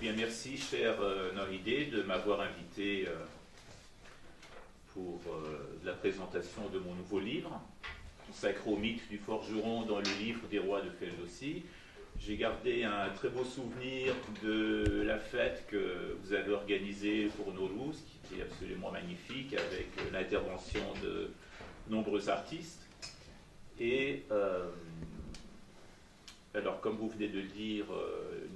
bien, merci, cher euh, Noridé, de m'avoir invité euh, pour euh, la présentation de mon nouveau livre, consacré au mythe du forgeron dans le livre des rois de Feldossi. J'ai gardé un très beau souvenir de la fête que vous avez organisée pour Nowruz, qui était absolument magnifique, avec euh, l'intervention de nombreux artistes. Et alors, comme vous venez de le dire,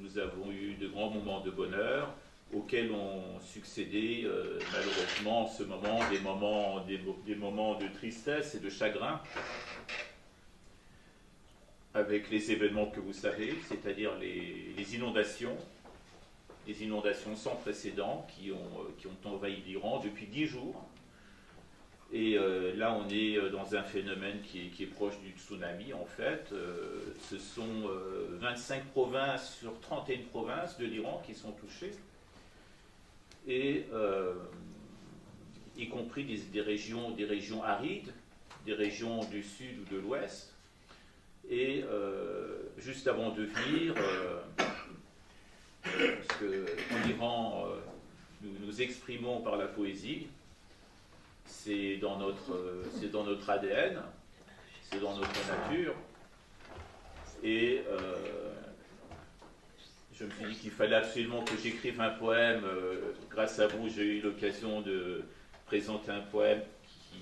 nous avons eu de grands moments de bonheur auxquels ont succédé euh, malheureusement en ce moment des moments, de tristesse et de chagrin avec les événements que vous savez, c'est-à-dire les, les inondations, des inondations sans précédent qui ont, euh, qui ont envahi l'Iran depuis dix jours. Et euh, là, on est euh, dans un phénomène qui est, proche du tsunami, en fait. Euh, ce sont euh, 25 provinces sur 31 provinces de l'Iran qui sont touchées, et y compris des, régions, des régions arides, des régions du sud ou de l'ouest. Et juste avant de venir, parce qu'en Iran, euh, nous nous exprimons par la poésie, c'est dans notre, euh, ADN, c'est dans notre nature. Et euh, je me suis dit qu'il fallait absolument que j'écrive un poème. Euh, grâce à vous, j'ai eu l'occasion de présenter un poème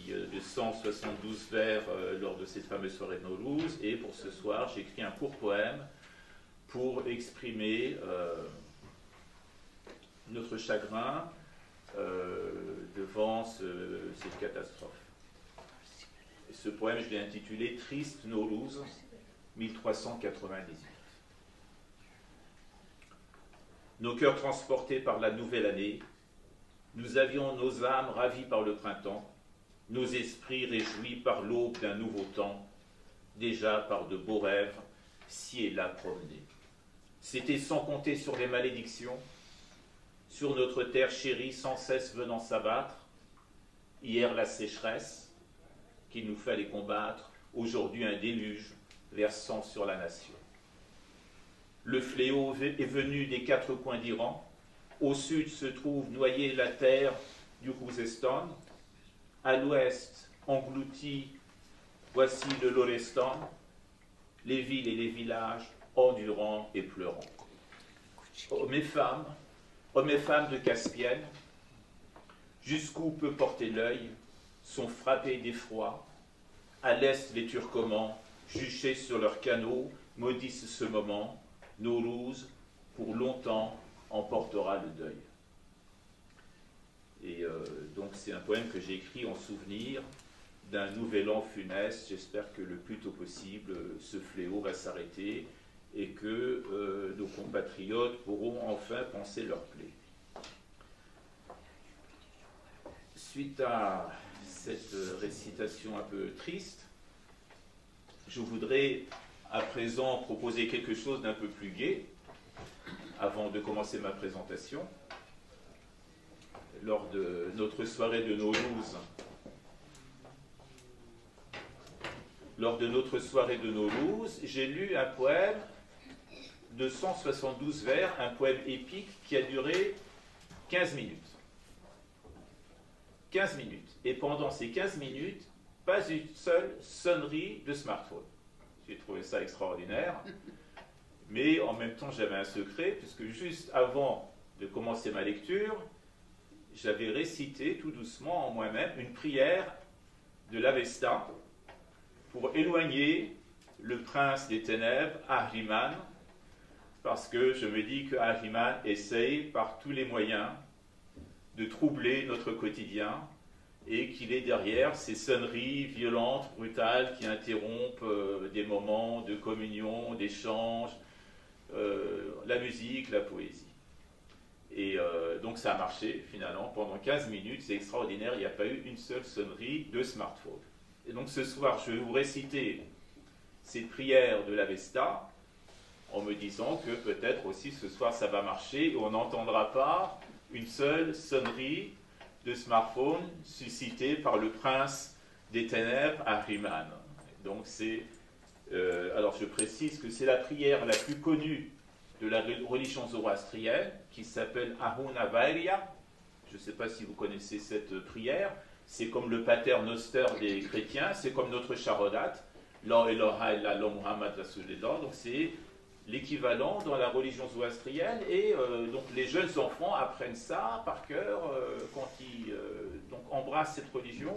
de 172 vers lors de cette fameuse soirée de Nowruz. Et pour ce soir, j'ai écrit un court poème pour exprimer notre chagrin devant ce- cette catastrophe. Ce poème, je l'ai intitulé Triste Nowruz 1398. Nos cœurs transportés par la nouvelle année, nous avions nos âmes ravies par le printemps, nos esprits réjouis par l'aube d'un nouveau temps, déjà par de beaux rêves, ci et là promenés. C'était sans compter sur les malédictions, sur notre terre chérie sans cesse venant s'abattre, hier la sécheresse qu'il nous fallait combattre, aujourd'hui un déluge versant sur la nation. Le fléau est venu des quatre coins d'Iran. Au sud se trouve noyée la terre du Khouzestan. À l'ouest, englouti, voici le Lorestan, les villes et les villages endurant et pleurant. Hommes et femmes, hommes et femmes de Caspienne, jusqu'où peut porter l'œil, sont frappés d'effroi. À l'est, les Turcomans, juchés sur leurs canaux, maudissent ce moment. Nowruz, pour longtemps, emportera le deuil. Et euh, donc, c'est un poème que j'ai écrit en souvenir d'un nouvel an funeste. J'espère que le plus tôt possible, ce fléau va s'arrêter et que euh, nos compatriotes pourront enfin penser leur plaie. Suite à cette récitation un peu triste, je voudrais à présent proposer quelque chose d'un peu plus gai avant de commencer ma présentation. Lors de notre soirée de Nowruz, lors de notre soirée de j'ai lu un poème de 172 vers, un poème épique qui a duré 15 minutes. 15 minutes. Et pendant ces 15 minutes, pas une seule sonnerie de smartphone. J'ai trouvé ça extraordinaire. Mais en même temps, j'avais un secret, puisque juste avant de commencer ma lecture, j'avais récité tout doucement en moi-même une prière de l'Avesta pour éloigner le prince des ténèbres, Ahriman, parce que je me dis que Ahriman essaye par tous les moyens de troubler notre quotidien et qu'il est derrière ces sonneries violentes, brutales, qui interrompent euh, des moments de communion, d'échange, euh, la musique, la poésie. Et euh, donc ça a marché finalement pendant 15 minutes, c'est extraordinaire, il n'y a pas eu une seule sonnerie de smartphone. Et donc ce soir, je vais vous réciter cette prière de l'Avesta en me disant que peut-être aussi ce soir ça va marcher et on n'entendra pas une seule sonnerie de smartphone suscitée par le prince des ténèbres, Ahriman. Donc c'est, euh, alors je précise que c'est la prière la plus connue de la religion zoroastrienne qui s'appelle Ahuna Vairia. Je ne sais pas si vous connaissez cette prière. C'est comme le pater noster des chrétiens, c'est comme notre charodat. Donc c'est l'équivalent dans la religion zoroastrienne et euh, donc les jeunes enfants apprennent ça par cœur euh, quand ils euh, donc embrassent cette religion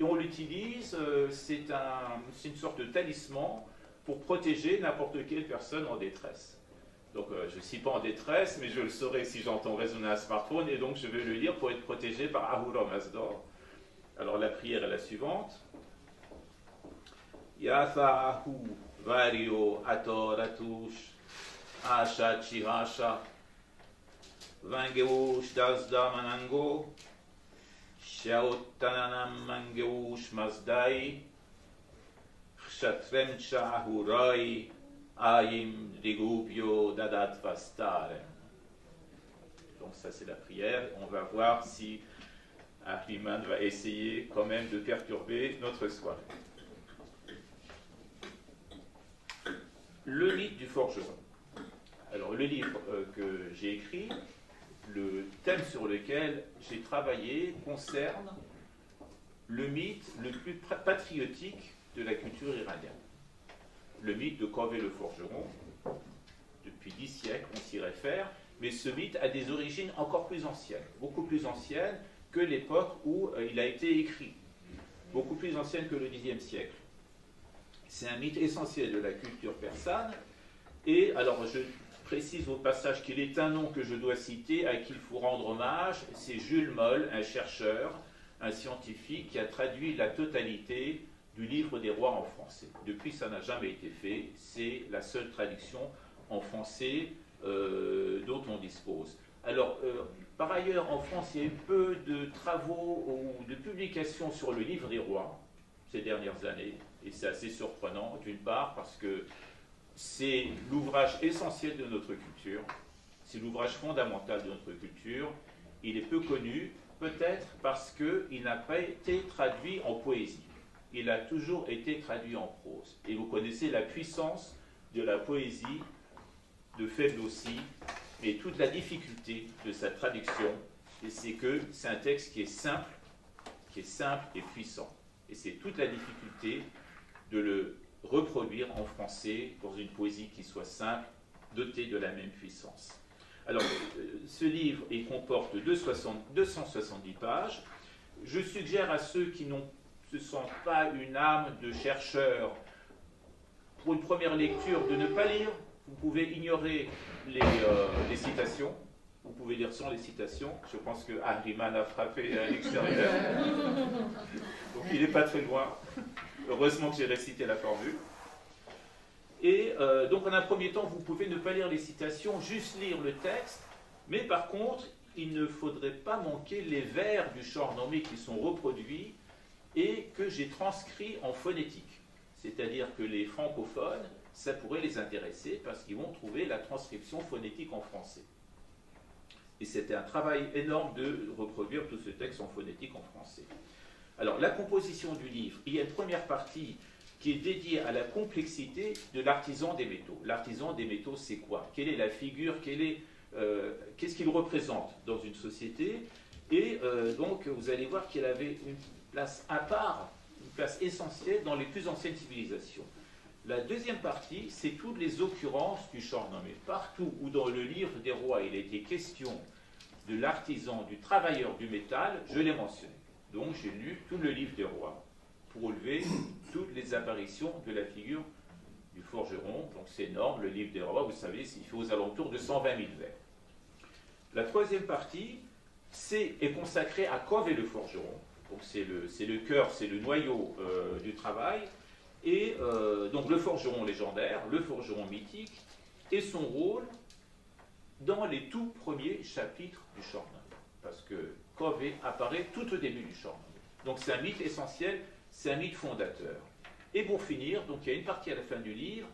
et on l'utilise, c'est un, une sorte de talisman pour protéger n'importe quelle personne en détresse. Donc je ne suis pas en détresse, mais je le saurai si j'entends résonner un smartphone, et donc je vais le lire pour être protégé par Ahura Mazdor. Alors la prière est la suivante. Yathahu vario atoratush asha chihasha vangeush dasda manango shaotananam mangeush mazdai kshatremcha hurai ayim digubio dadat vastare. Donc ça c'est la prière. On va voir si Ahriman va essayer quand même de perturber notre soirée. Le mythe du forgeron. Alors, le livre euh, que j'ai écrit, le thème sur lequel j'ai travaillé concerne le mythe le plus patriotique de la culture iranienne. Le mythe de Corvé le forgeron. Depuis dix siècles, on s'y réfère, mais ce mythe a des origines encore plus anciennes, beaucoup plus anciennes que l'époque où euh, il a été écrit, beaucoup plus anciennes que le Xe siècle. C'est un mythe essentiel de la culture persane. Et alors, je précise au passage qu'il est un nom que je dois citer, à qui il faut rendre hommage. C'est Jules Moll, un chercheur, un scientifique qui a traduit la totalité du livre des rois en français. Depuis, ça n'a jamais été fait. C'est la seule traduction en français euh, dont on dispose. Alors, euh, par ailleurs, en France, il y a eu peu de travaux ou de publications sur le livre des rois ces dernières années. Et c'est assez surprenant, d'une part, parce que c'est l'ouvrage essentiel de notre culture, c'est l'ouvrage fondamental de notre culture. Il est peu connu, peut-être parce qu'il n'a pas été traduit en poésie. Il a toujours été traduit en prose. Et vous connaissez la puissance de la poésie, de faible aussi, mais toute la difficulté de sa traduction, et c'est que c'est un texte qui est simple, qui est simple et puissant. Et c'est toute la difficulté de le reproduire en français dans une poésie qui soit simple, dotée de la même puissance. Alors, euh, ce livre il comporte 270 pages. Je suggère à ceux qui n'ont se sentent pas une âme de chercheur pour une première lecture de ne pas lire. Vous pouvez ignorer les, euh, les citations. Vous pouvez lire sans les citations. Je pense que Harriman a frappé à l'extérieur. Donc il n'est pas très loin. Heureusement que j'ai récité la formule. Et euh, donc en un premier temps, vous pouvez ne pas lire les citations, juste lire le texte. Mais par contre, il ne faudrait pas manquer les vers du chant nommé qui sont reproduits et que j'ai transcrits en phonétique. C'est-à-dire que les francophones, ça pourrait les intéresser parce qu'ils vont trouver la transcription phonétique en français. Et c'était un travail énorme de reproduire tout ce texte en phonétique en français. Alors, la composition du livre, il y a une première partie qui est dédiée à la complexité de l'artisan des métaux. L'artisan des métaux, c'est quoi? Quelle est la figure? Euh, Qu'est-ce qu'il représente dans une société? Et euh, donc, vous allez voir qu'il avait une place à part, une place essentielle dans les plus anciennes civilisations. La deuxième partie, c'est toutes les occurrences du nommé. Partout où dans le livre des rois il a été question de l'artisan, du travailleur du métal, je l'ai mentionné. Donc j'ai lu tout le livre des rois pour relever toutes les apparitions de la figure du forgeron. Donc c'est énorme, le livre des rois, vous savez, il fait aux alentours de 120 000 vers. La troisième partie c'est, est consacrée à Cove et le forgeron. Donc c'est le, cœur, c'est le noyau euh, du travail. Et euh, donc le forgeron légendaire, le forgeron mythique, et son rôle dans les tout premiers chapitres du Chorn. Parce que Covey apparaît tout au début du chant. Donc c'est un mythe essentiel, c'est un mythe fondateur. Et pour finir, donc il y a une partie à la fin du livre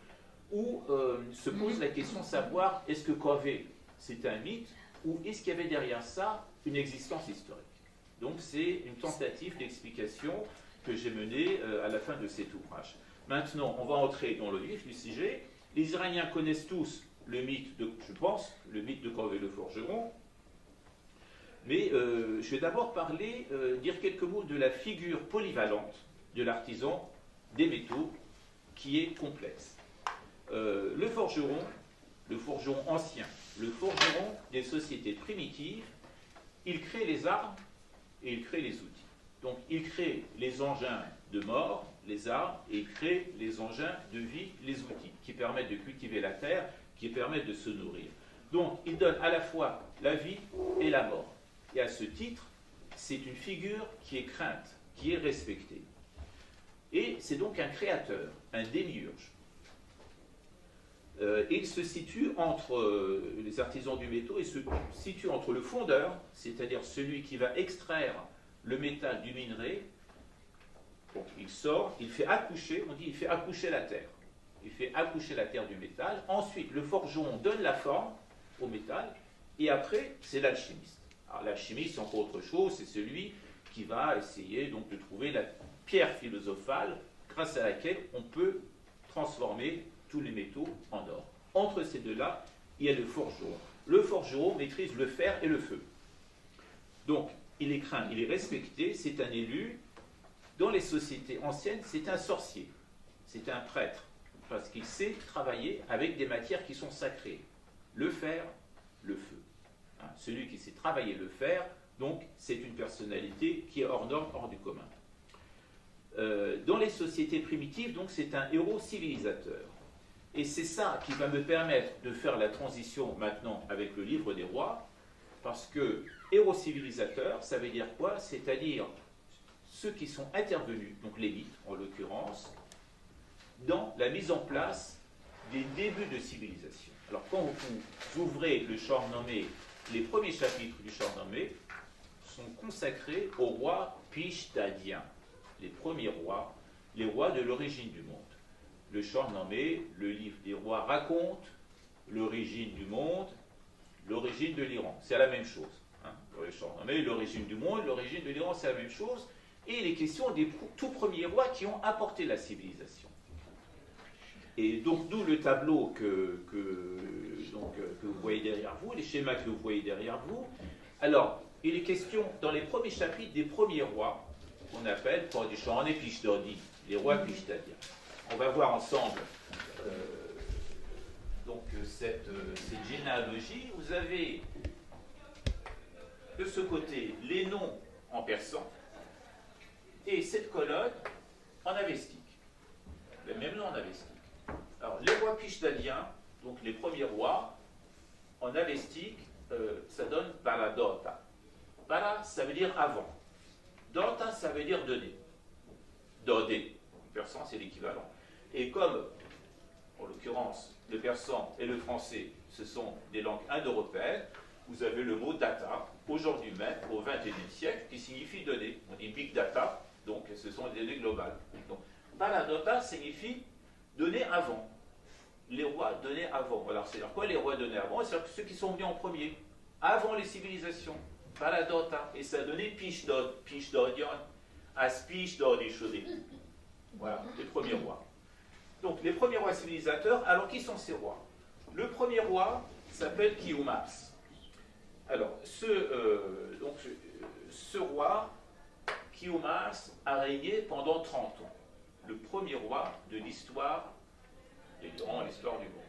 où euh, se pose la question de savoir est-ce que Covey c'est un mythe ou est-ce qu'il y avait derrière ça une existence historique? Donc c'est une tentative d'explication que j'ai menée euh, à la fin de cet ouvrage. Maintenant, on va entrer dans le vif du sujet. Les Iraniens connaissent tous le mythe de, je pense, le mythe de Corvée le forgeron. Mais euh, je vais d'abord parler, euh, dire quelques mots de la figure polyvalente de l'artisan des métaux qui est complexe. Euh, le forgeron, le forgeron ancien, le forgeron des sociétés primitives, il crée les armes et il crée les outils. Donc il crée les engins de mort, les armes, et il crée les engins de vie, les outils, qui permettent de cultiver la terre, qui permettent de se nourrir. Donc il donne à la fois la vie et la mort. Et à ce titre, c'est une figure qui est crainte, qui est respectée. Et c'est donc un créateur, un démiurge. Euh, il se situe entre euh, les artisans du métaux, il se situe entre le fondeur, c'est-à-dire celui qui va extraire le métal du minerai. Il sort, il fait accoucher, on dit il fait accoucher la terre. Il fait accoucher la terre du métal. Ensuite, le forgeron donne la forme au métal. Et après, c'est l'alchimiste. Alors l'alchimiste, c'est encore autre chose, c'est celui qui va essayer de trouver la pierre philosophale grâce à laquelle on peut transformer tous les métaux en or. Entre ces deux-là, il y a le forgeron. Le forgeron maîtrise le fer et le feu. Donc, il est craint, il est respecté, c'est un élu. Dans les sociétés anciennes, c'est un sorcier, c'est un prêtre, parce qu'il sait travailler avec des matières qui sont sacrées. Le fer, le feu. Celui qui sait travailler le fer, donc c'est une personnalité qui est hors norme, hors du commun. Euh, dans les sociétés primitives, donc c'est un héros civilisateur. Et c'est ça qui va me permettre de faire la transition maintenant avec le livre des rois, parce que héros civilisateur, ça veut dire quoi? C'est-à-dire ceux qui sont intervenus, donc l'élite en l'occurrence, dans la mise en place des débuts de civilisation. Alors quand vous ouvrez le nommé, les premiers chapitres du nommé sont consacrés au roi Pishtadien, les premiers rois, les rois de l'origine du monde. Le nommé, le livre des rois raconte l'origine du monde, l'origine de l'Iran. C'est la même chose. Hein, nommé, l'origine du monde, l'origine de l'Iran, c'est la même chose. Et les questions des tout premiers rois qui ont apporté la civilisation. Et donc, d'où le tableau que, donc, que vous voyez derrière vous, les schémas que vous voyez derrière vous. Alors, il est question, dans les premiers chapitres, des premiers rois, qu'on appelle, champs en épisodie, les rois pishtadiens. On va voir ensemble euh, donc, cette, cette généalogie. Vous avez de ce côté les noms en persan et cette colonne en avestique. Le même nom en avestique. Alors, les rois pishtadiens, donc les premiers rois, en avestique, euh, ça donne Baradota. Bara, ça veut dire avant. Dota, ça veut dire donner. Dodé. Persan, c'est l'équivalent. Et comme, en l'occurrence, le persan et le français, ce sont des langues indo-européennes, vous avez le mot data, aujourd'hui même, au XXIe siècle, qui signifie donner. On dit big data, donc ce sont des données globales. Donc, signifie donner avant les rois donnaient avant. Alors, c'est-à-dire quoi les rois donnaient avant? C'est-à-dire ceux qui sont venus en premier, avant les civilisations. Paladota. Et ça a donné Pishdod, Pishdodion, Aspichdod et Voilà, les premiers rois. Donc, les premiers rois civilisateurs, alors qui sont ces rois? Le premier roi s'appelle Kiumas. Alors, ce, euh, donc, ce roi, Kiumas, a régné pendant 30 ans. Le premier roi de l'histoire durant l'histoire du monde.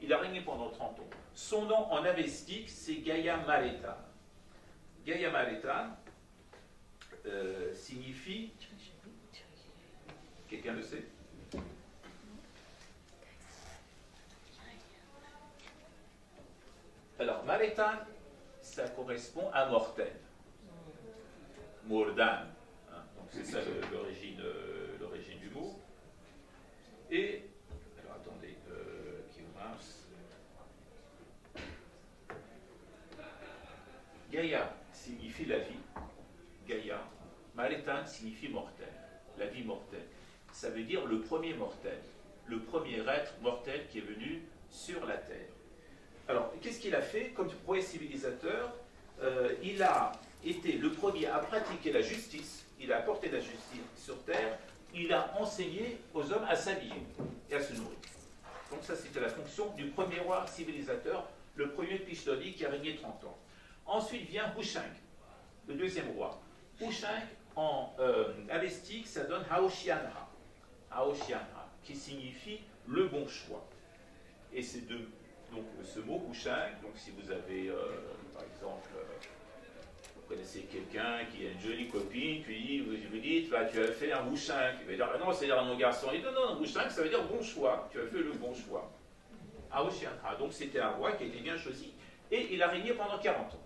Il a régné pendant 30 ans. Son nom en avestique, c'est Gaïa Maletan. Gaïa Maletan euh, signifie. Quelqu'un le sait? Alors, Maletan, ça correspond à mortel. Mordan. Hein, donc, c'est ça l'origine, euh, l'origine du mot. Et Gaïa signifie la vie. Gaïa. Maletan signifie mortel. La vie mortelle. Ça veut dire le premier mortel. Le premier être mortel qui est venu sur la terre. Alors, qu'est-ce qu'il a fait comme premier civilisateur euh, Il a été le premier à pratiquer la justice. Il a apporté la justice sur terre. Il a enseigné aux hommes à s'habiller et à se nourrir. Donc ça, c'était la fonction du premier roi civilisateur, le premier Pishdoli qui a régné 30 ans. Ensuite vient Husheng, le deuxième roi. Husheng, en euh, avestique, ça donne Haoshianha. Haoshianha, qui signifie le bon choix. Et c'est de donc ce mot Husheng, donc si vous avez euh, par exemple euh, vous connaissez quelqu'un qui a une jolie copine, puis vous lui dites, bah, tu as fait un bouchin. Il va dire, ah non, c'est-à-dire un garçon. Il dit, non, non, bouchin, ça veut dire bon choix. Tu as fait le bon choix. Ah, donc c'était un roi qui été bien choisi. Et il a régné pendant 40 ans.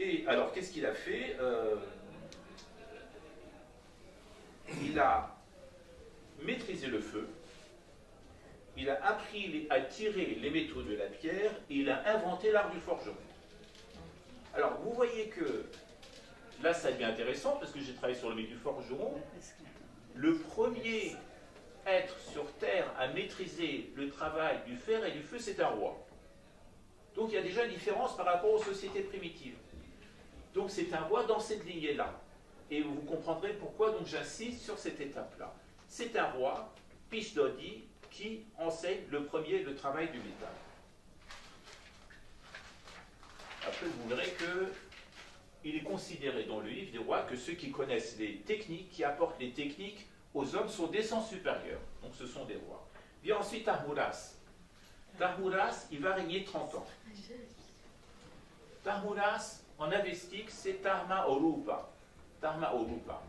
Et alors, qu'est-ce qu'il a fait euh, Il a maîtrisé le feu, il a appris à tirer les métaux de la pierre, et il a inventé l'art du forgeron. Alors, vous voyez que là, ça devient intéressant parce que j'ai travaillé sur le métier du forgeron. Le premier être sur Terre à maîtriser le travail du fer et du feu, c'est un roi. Donc il y a déjà une différence par rapport aux sociétés primitives. Donc c'est un roi dans cette lignée-là. Et vous comprendrez pourquoi donc j'insiste sur cette étape-là. C'est un roi, Pishdodi, qui enseigne le premier le travail du métal. Après, vous verrez que il est considéré dans le livre des rois que ceux qui connaissent les techniques, qui apportent les techniques aux hommes, sont des sens supérieurs. Donc ce sont des rois. Vient ensuite Tarmuras. Tarmuras, il va régner 30 ans. Tarmuras, en avestique, c'est Tarma Orupa. Tarma Orupa.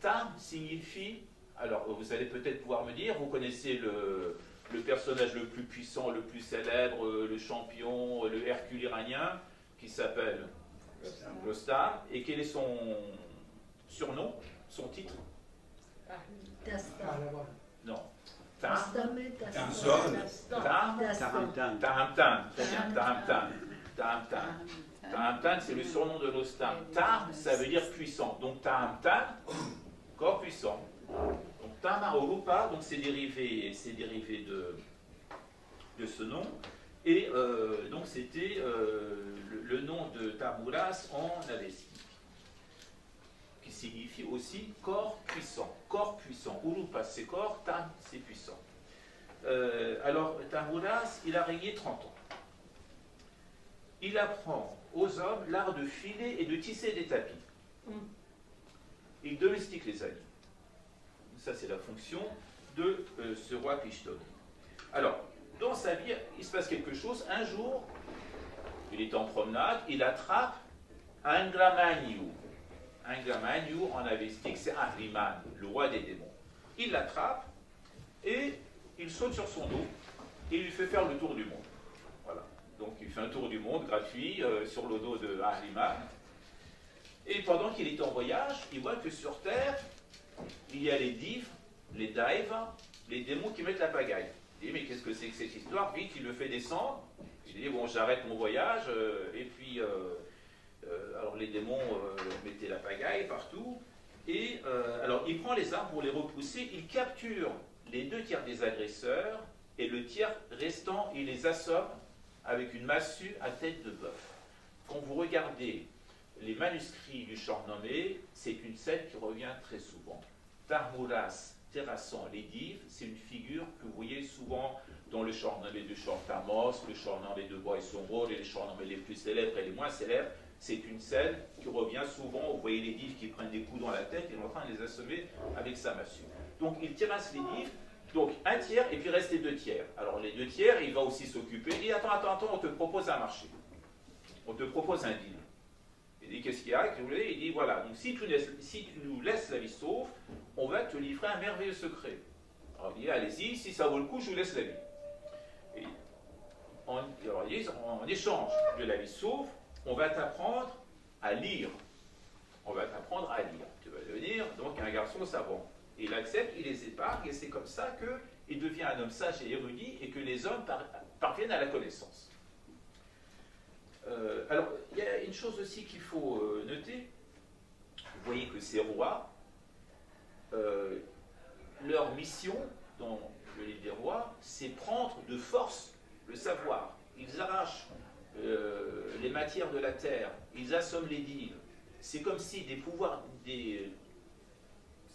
Tam signifie, alors vous allez peut-être pouvoir me dire, vous connaissez le, le personnage le plus puissant, le plus célèbre, le champion, le Hercule iranien qui s'appelle Glostam. Et quel est son surnom, son titre Non. Tahamtan. Tahamtan, c'est le surnom de l'Ostam. Tam, ça veut dire puissant. Donc Tahamtan, corps puissant. Donc Tamaorupa, donc c'est dérivé, c'est dérivé de, de ce nom. Et euh, donc c'était euh, le, nom de Tamuras en avestique, qui signifie aussi corps puissant. Corps puissant. Urupa c'est corps, Tam c'est puissant. Euh, alors Tamuras, il a régné 30 ans. Il apprend aux hommes l'art de filer et de tisser des tapis. Mm. Il domestique les animaux. Ça, c'est la fonction de ce roi Pishton. Alors, dans sa vie, il se passe quelque chose. Un jour, il est en promenade, il attrape un Anglamanyu. en avestique, c'est Ahriman, le roi des démons. Il l'attrape et il saute sur son dos et il lui fait faire le tour du monde. Donc il fait un tour du monde gratuit euh, sur le dos de Ahriman. Et pendant qu'il est en voyage, il voit que sur Terre, il y a les divs, les dives, les démons qui mettent la pagaille. Il dit, mais qu'est-ce que c'est que cette histoire? Vite, il le fait descendre. Il dit, bon, j'arrête mon voyage. Euh, et puis, euh, alors les démons mettaient la pagaille partout. Et alors, il prend les armes pour les repousser. Il capture les deux tiers des agresseurs. Et le tiers restant, il les assomme avec une massue à tête de bœuf. Quand vous regardez les manuscrits du nommé, c'est une scène qui revient très souvent. Tarmoulas terrassant les dives, c'est une figure que vous voyez souvent dans le nommé de Chortamos, le nommé de Bois-son-Rôle et les nommés les plus célèbres et les moins célèbres. C'est une scène qui revient souvent. Vous voyez les dives qui prennent des coups dans la tête et en train de les assommer avec sa massue. Donc il terrasse les dives, donc un tiers et puis reste les deux tiers. Alors les deux tiers, il va aussi s'occuper. Il dit attends, attends, attends, on te propose un marché. On te propose un deal. Il dit qu'est-ce qu'il y a? Il dit voilà, si tu, nous laisses la vie sauve, on va te livrer un merveilleux secret. Alors il dit, allez-y, si ça vaut le coup, je vous laisse la vie. Et en, en échange de la vie sauve, on va t'apprendre à lire. On va t'apprendre à lire. Tu vas devenir donc un garçon savant. Il accepte, il les épargne, et c'est comme ça qu'il devient un homme sage et érudit, et que les hommes parviennent à la connaissance. Euh, alors, il y a une chose aussi qu'il faut euh, noter. Vous voyez que ces rois, euh, leur mission dans le livre des rois, c'est prendre de force le savoir. Ils arrachent les matières de la terre, ils assomment les dives. C'est comme si des pouvoirs,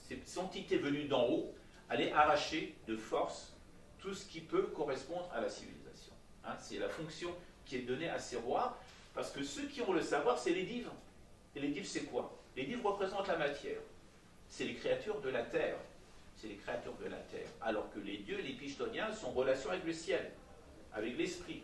ces entités venues d'en haut, allaient arracher de force tout ce qui peut correspondre à la civilisation. Hein. c'est la fonction qui est donnée à ces rois, parce que ceux qui ont le savoir, c'est les divs. Et les divs, c'est quoi? Les divs représentent la matière. C'est les créatures de la terre. C'est les créatures de la terre. Alors que les dieux, les pictoniens, sont en relation avec le ciel, avec l'esprit,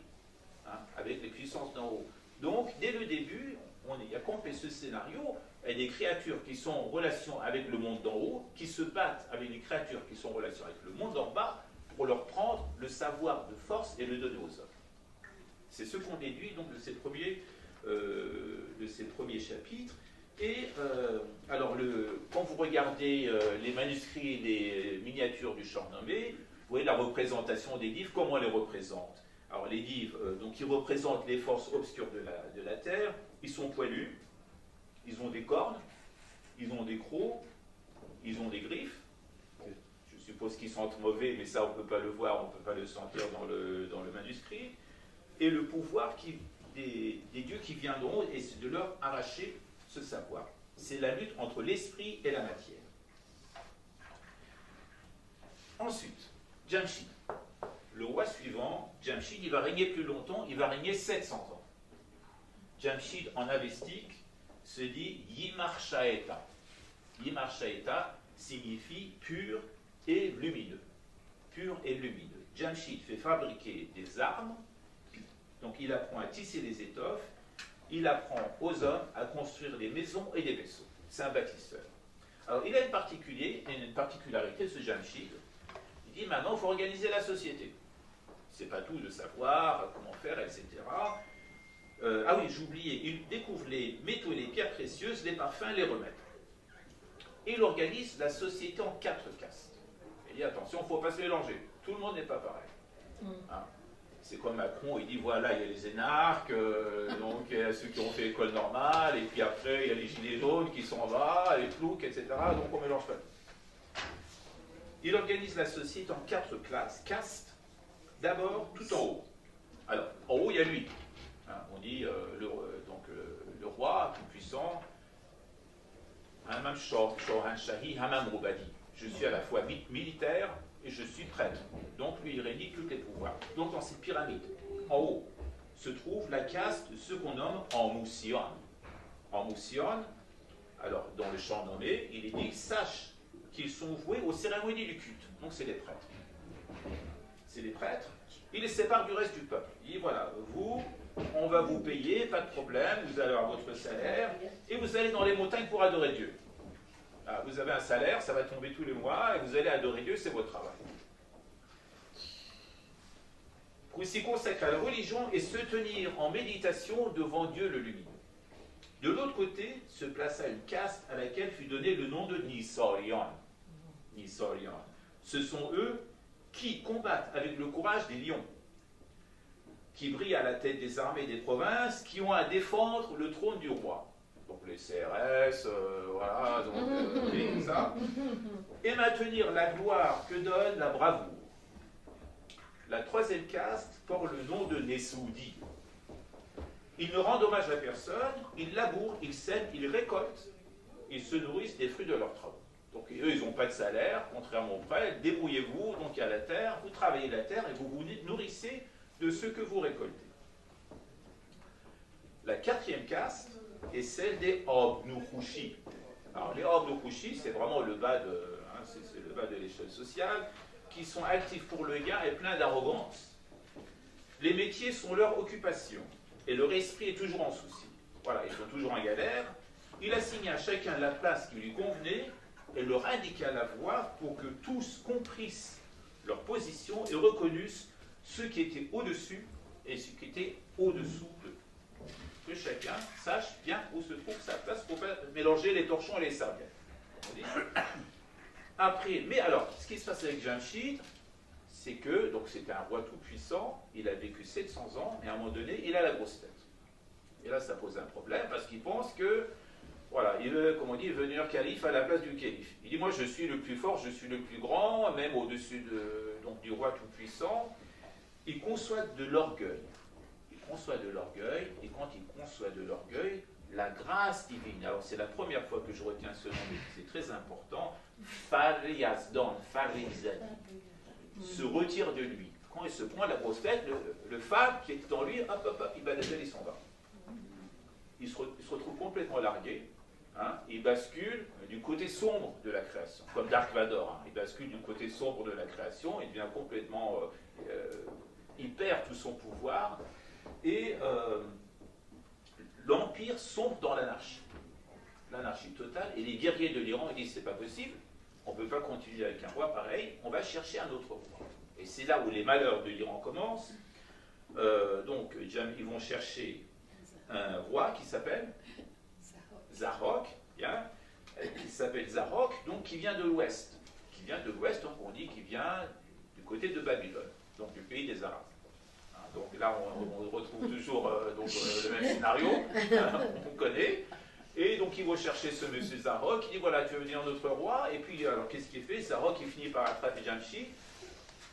hein, avec les puissances d'en haut. Donc, dès le début, on a compris ce scénario, et des créatures qui sont en relation avec le monde d'en haut, qui se battent avec les créatures qui sont en relation avec le monde d'en bas, pour leur prendre le savoir de force et le donner aux hommes. C'est ce qu'on déduit donc de ces premiers, euh, de ces premiers chapitres. Et euh, alors, quand vous regardez euh, les manuscrits et les miniatures du nommé, vous voyez la représentation des dives, comment on les représente. Alors, les dives, donc, ils représentent les forces obscures de la, de la Terre, ils sont poilus, ils ont des cornes, ils ont des crocs, ils ont des griffes. Je suppose qu'ils sentent mauvais, mais ça, on ne peut pas le voir, on ne peut pas le sentir dans le, dans le manuscrit. Et le pouvoir qui, des, dieux qui viendront et de leur arracher ce savoir. C'est la lutte entre l'esprit et la matière. Ensuite, Jamshid. Le roi suivant, Jamshid, il va régner plus longtemps, il va régner 700 ans. Jamshid en avestique se dit Yimar Shaeta. Yimar Shaeta signifie pur et lumineux. Pur et lumineux. Jamshid fait fabriquer des armes, donc il apprend à tisser des étoffes, il apprend aux hommes à construire des maisons et des vaisseaux. C'est un bâtisseur. Alors il a une, une particularité, ce Jamshid. Il dit maintenant, il faut organiser la société. C'est pas tout de savoir comment faire, etc. Euh, ah oui, j'oubliais, il découvre les métaux et les pierres précieuses, les parfums, les remèdes. Et il organise la société en quatre castes. Il dit attention, il ne faut pas se mélanger. Tout le monde n'est pas pareil. Mm. Hein. C'est comme Macron, il dit voilà, il y a les énarques, euh, donc il y a ceux qui ont fait l'école normale, et puis après il y a les gilets jaunes qui sont en bas, les flouks, etc. Donc on mélange pas. Il organise la société en quatre classes, castes. D'abord, tout en haut. Alors, en haut, il y a lui, Hein, on dit euh, le, euh, donc, euh, le roi tout-puissant, je suis à la fois militaire et je suis prêtre. Donc lui, il réunit tous les pouvoirs. Donc dans cette pyramide, en haut, se trouve la caste de ce qu'on nomme en moussion. En moussion, alors dans le chant nommé, il est dit sache qu'ils sont voués aux cérémonies du culte. Donc c'est les prêtres. C'est les prêtres. Il les sépare du reste du peuple. Il dit voilà, vous, on va vous payer, pas de problème, vous allez avoir votre salaire, et vous allez dans les montagnes pour adorer Dieu. Ah, vous avez un salaire, ça va tomber tous les mois, et vous allez adorer Dieu, c'est votre travail. Vous s'y consacrer à la religion et se tenir en méditation devant Dieu le lumineux. De l'autre côté se plaça une caste à laquelle fut donné le nom de. Nisorion. Ce sont eux qui combattent avec le courage des lions qui brillent à la tête des armées des provinces, qui ont à défendre le trône du roi. Donc les CRS, euh, voilà, donc euh, tout ça. Et maintenir la gloire que donne la bravoure. La troisième caste porte le nom de Nessoudi. Ils ne rendent hommage à personne, ils labourent, ils sèment, ils récoltent, ils se nourrissent des fruits de leurs travaux. Donc eux, ils n'ont pas de salaire, contrairement aux prêtres. Débrouillez-vous, donc il y a la terre, vous travaillez la terre et vous vous nourrissez de ce que vous récoltez. La quatrième caste est celle des Obnuchushi. Alors les Obnuchushi, c'est vraiment le bas de, hein, c'est le bas de l'échelle sociale, qui sont actifs pour le gain et pleins d'arrogance. Les métiers sont leur occupation et leur esprit est toujours en souci. Voilà, ils sont toujours en galère. Il assigne à chacun la place qui lui convenait et leur indiqua la voie pour que tous comprissent leur position et reconnussent ceux qui étaient au-dessus et ceux qui étaient au-dessous d'eux. Que chacun sache bien où se trouve sa place pour pas mélanger les torchons et les serviettes. Après, mais alors, ce qui se passe avec Jamshid, c'est que, donc c'était un roi tout-puissant, il a vécu 700 ans, et à un moment donné, il a la grosse tête. Et là, ça pose un problème, parce qu'il pense que, voilà, il veut, comme on dit, venir calife à la place du calife. Il dit, moi, je suis le plus fort, je suis le plus grand, même au-dessus de, du roi tout-puissant, il conçoit de l'orgueil. Il conçoit de l'orgueil, et quand il conçoit de l'orgueil, la grâce divine, alors c'est la première fois que je retiens ce nom, mais c'est très important, Fariasdan, Farizan. se retire de lui. Quand il se prend la grosse le, le qui est en lui, hop, hop, hop, il va et s'en va. Il se, il se, retrouve complètement largué. Hein, il bascule du côté sombre de la création, comme Dark Vador. Hein. il bascule du côté sombre de la création, il devient complètement. Euh, euh, il perd tout son pouvoir et euh, l'Empire sombre dans l'anarchie. L'anarchie totale. Et les guerriers de l'Iran disent c'est pas possible, on ne peut pas continuer avec un roi pareil, on va chercher un autre roi. Et c'est là où les malheurs de l'Iran commencent. Euh, donc, ils vont chercher un roi qui s'appelle Zarok, bien, qui s'appelle Zarok, donc qui vient de l'ouest. Qui vient de l'ouest, donc on dit qu'il vient du côté de Babylone, du pays des Arabes. Hein, donc là, on, retrouve toujours euh, euh, le même scénario, hein, on connaît. Et donc il va chercher ce monsieur Zarok, il dit voilà, tu veux devenir notre roi, et puis alors qu'est-ce qu'il fait? Zarok, il finit par attraper Jamshi,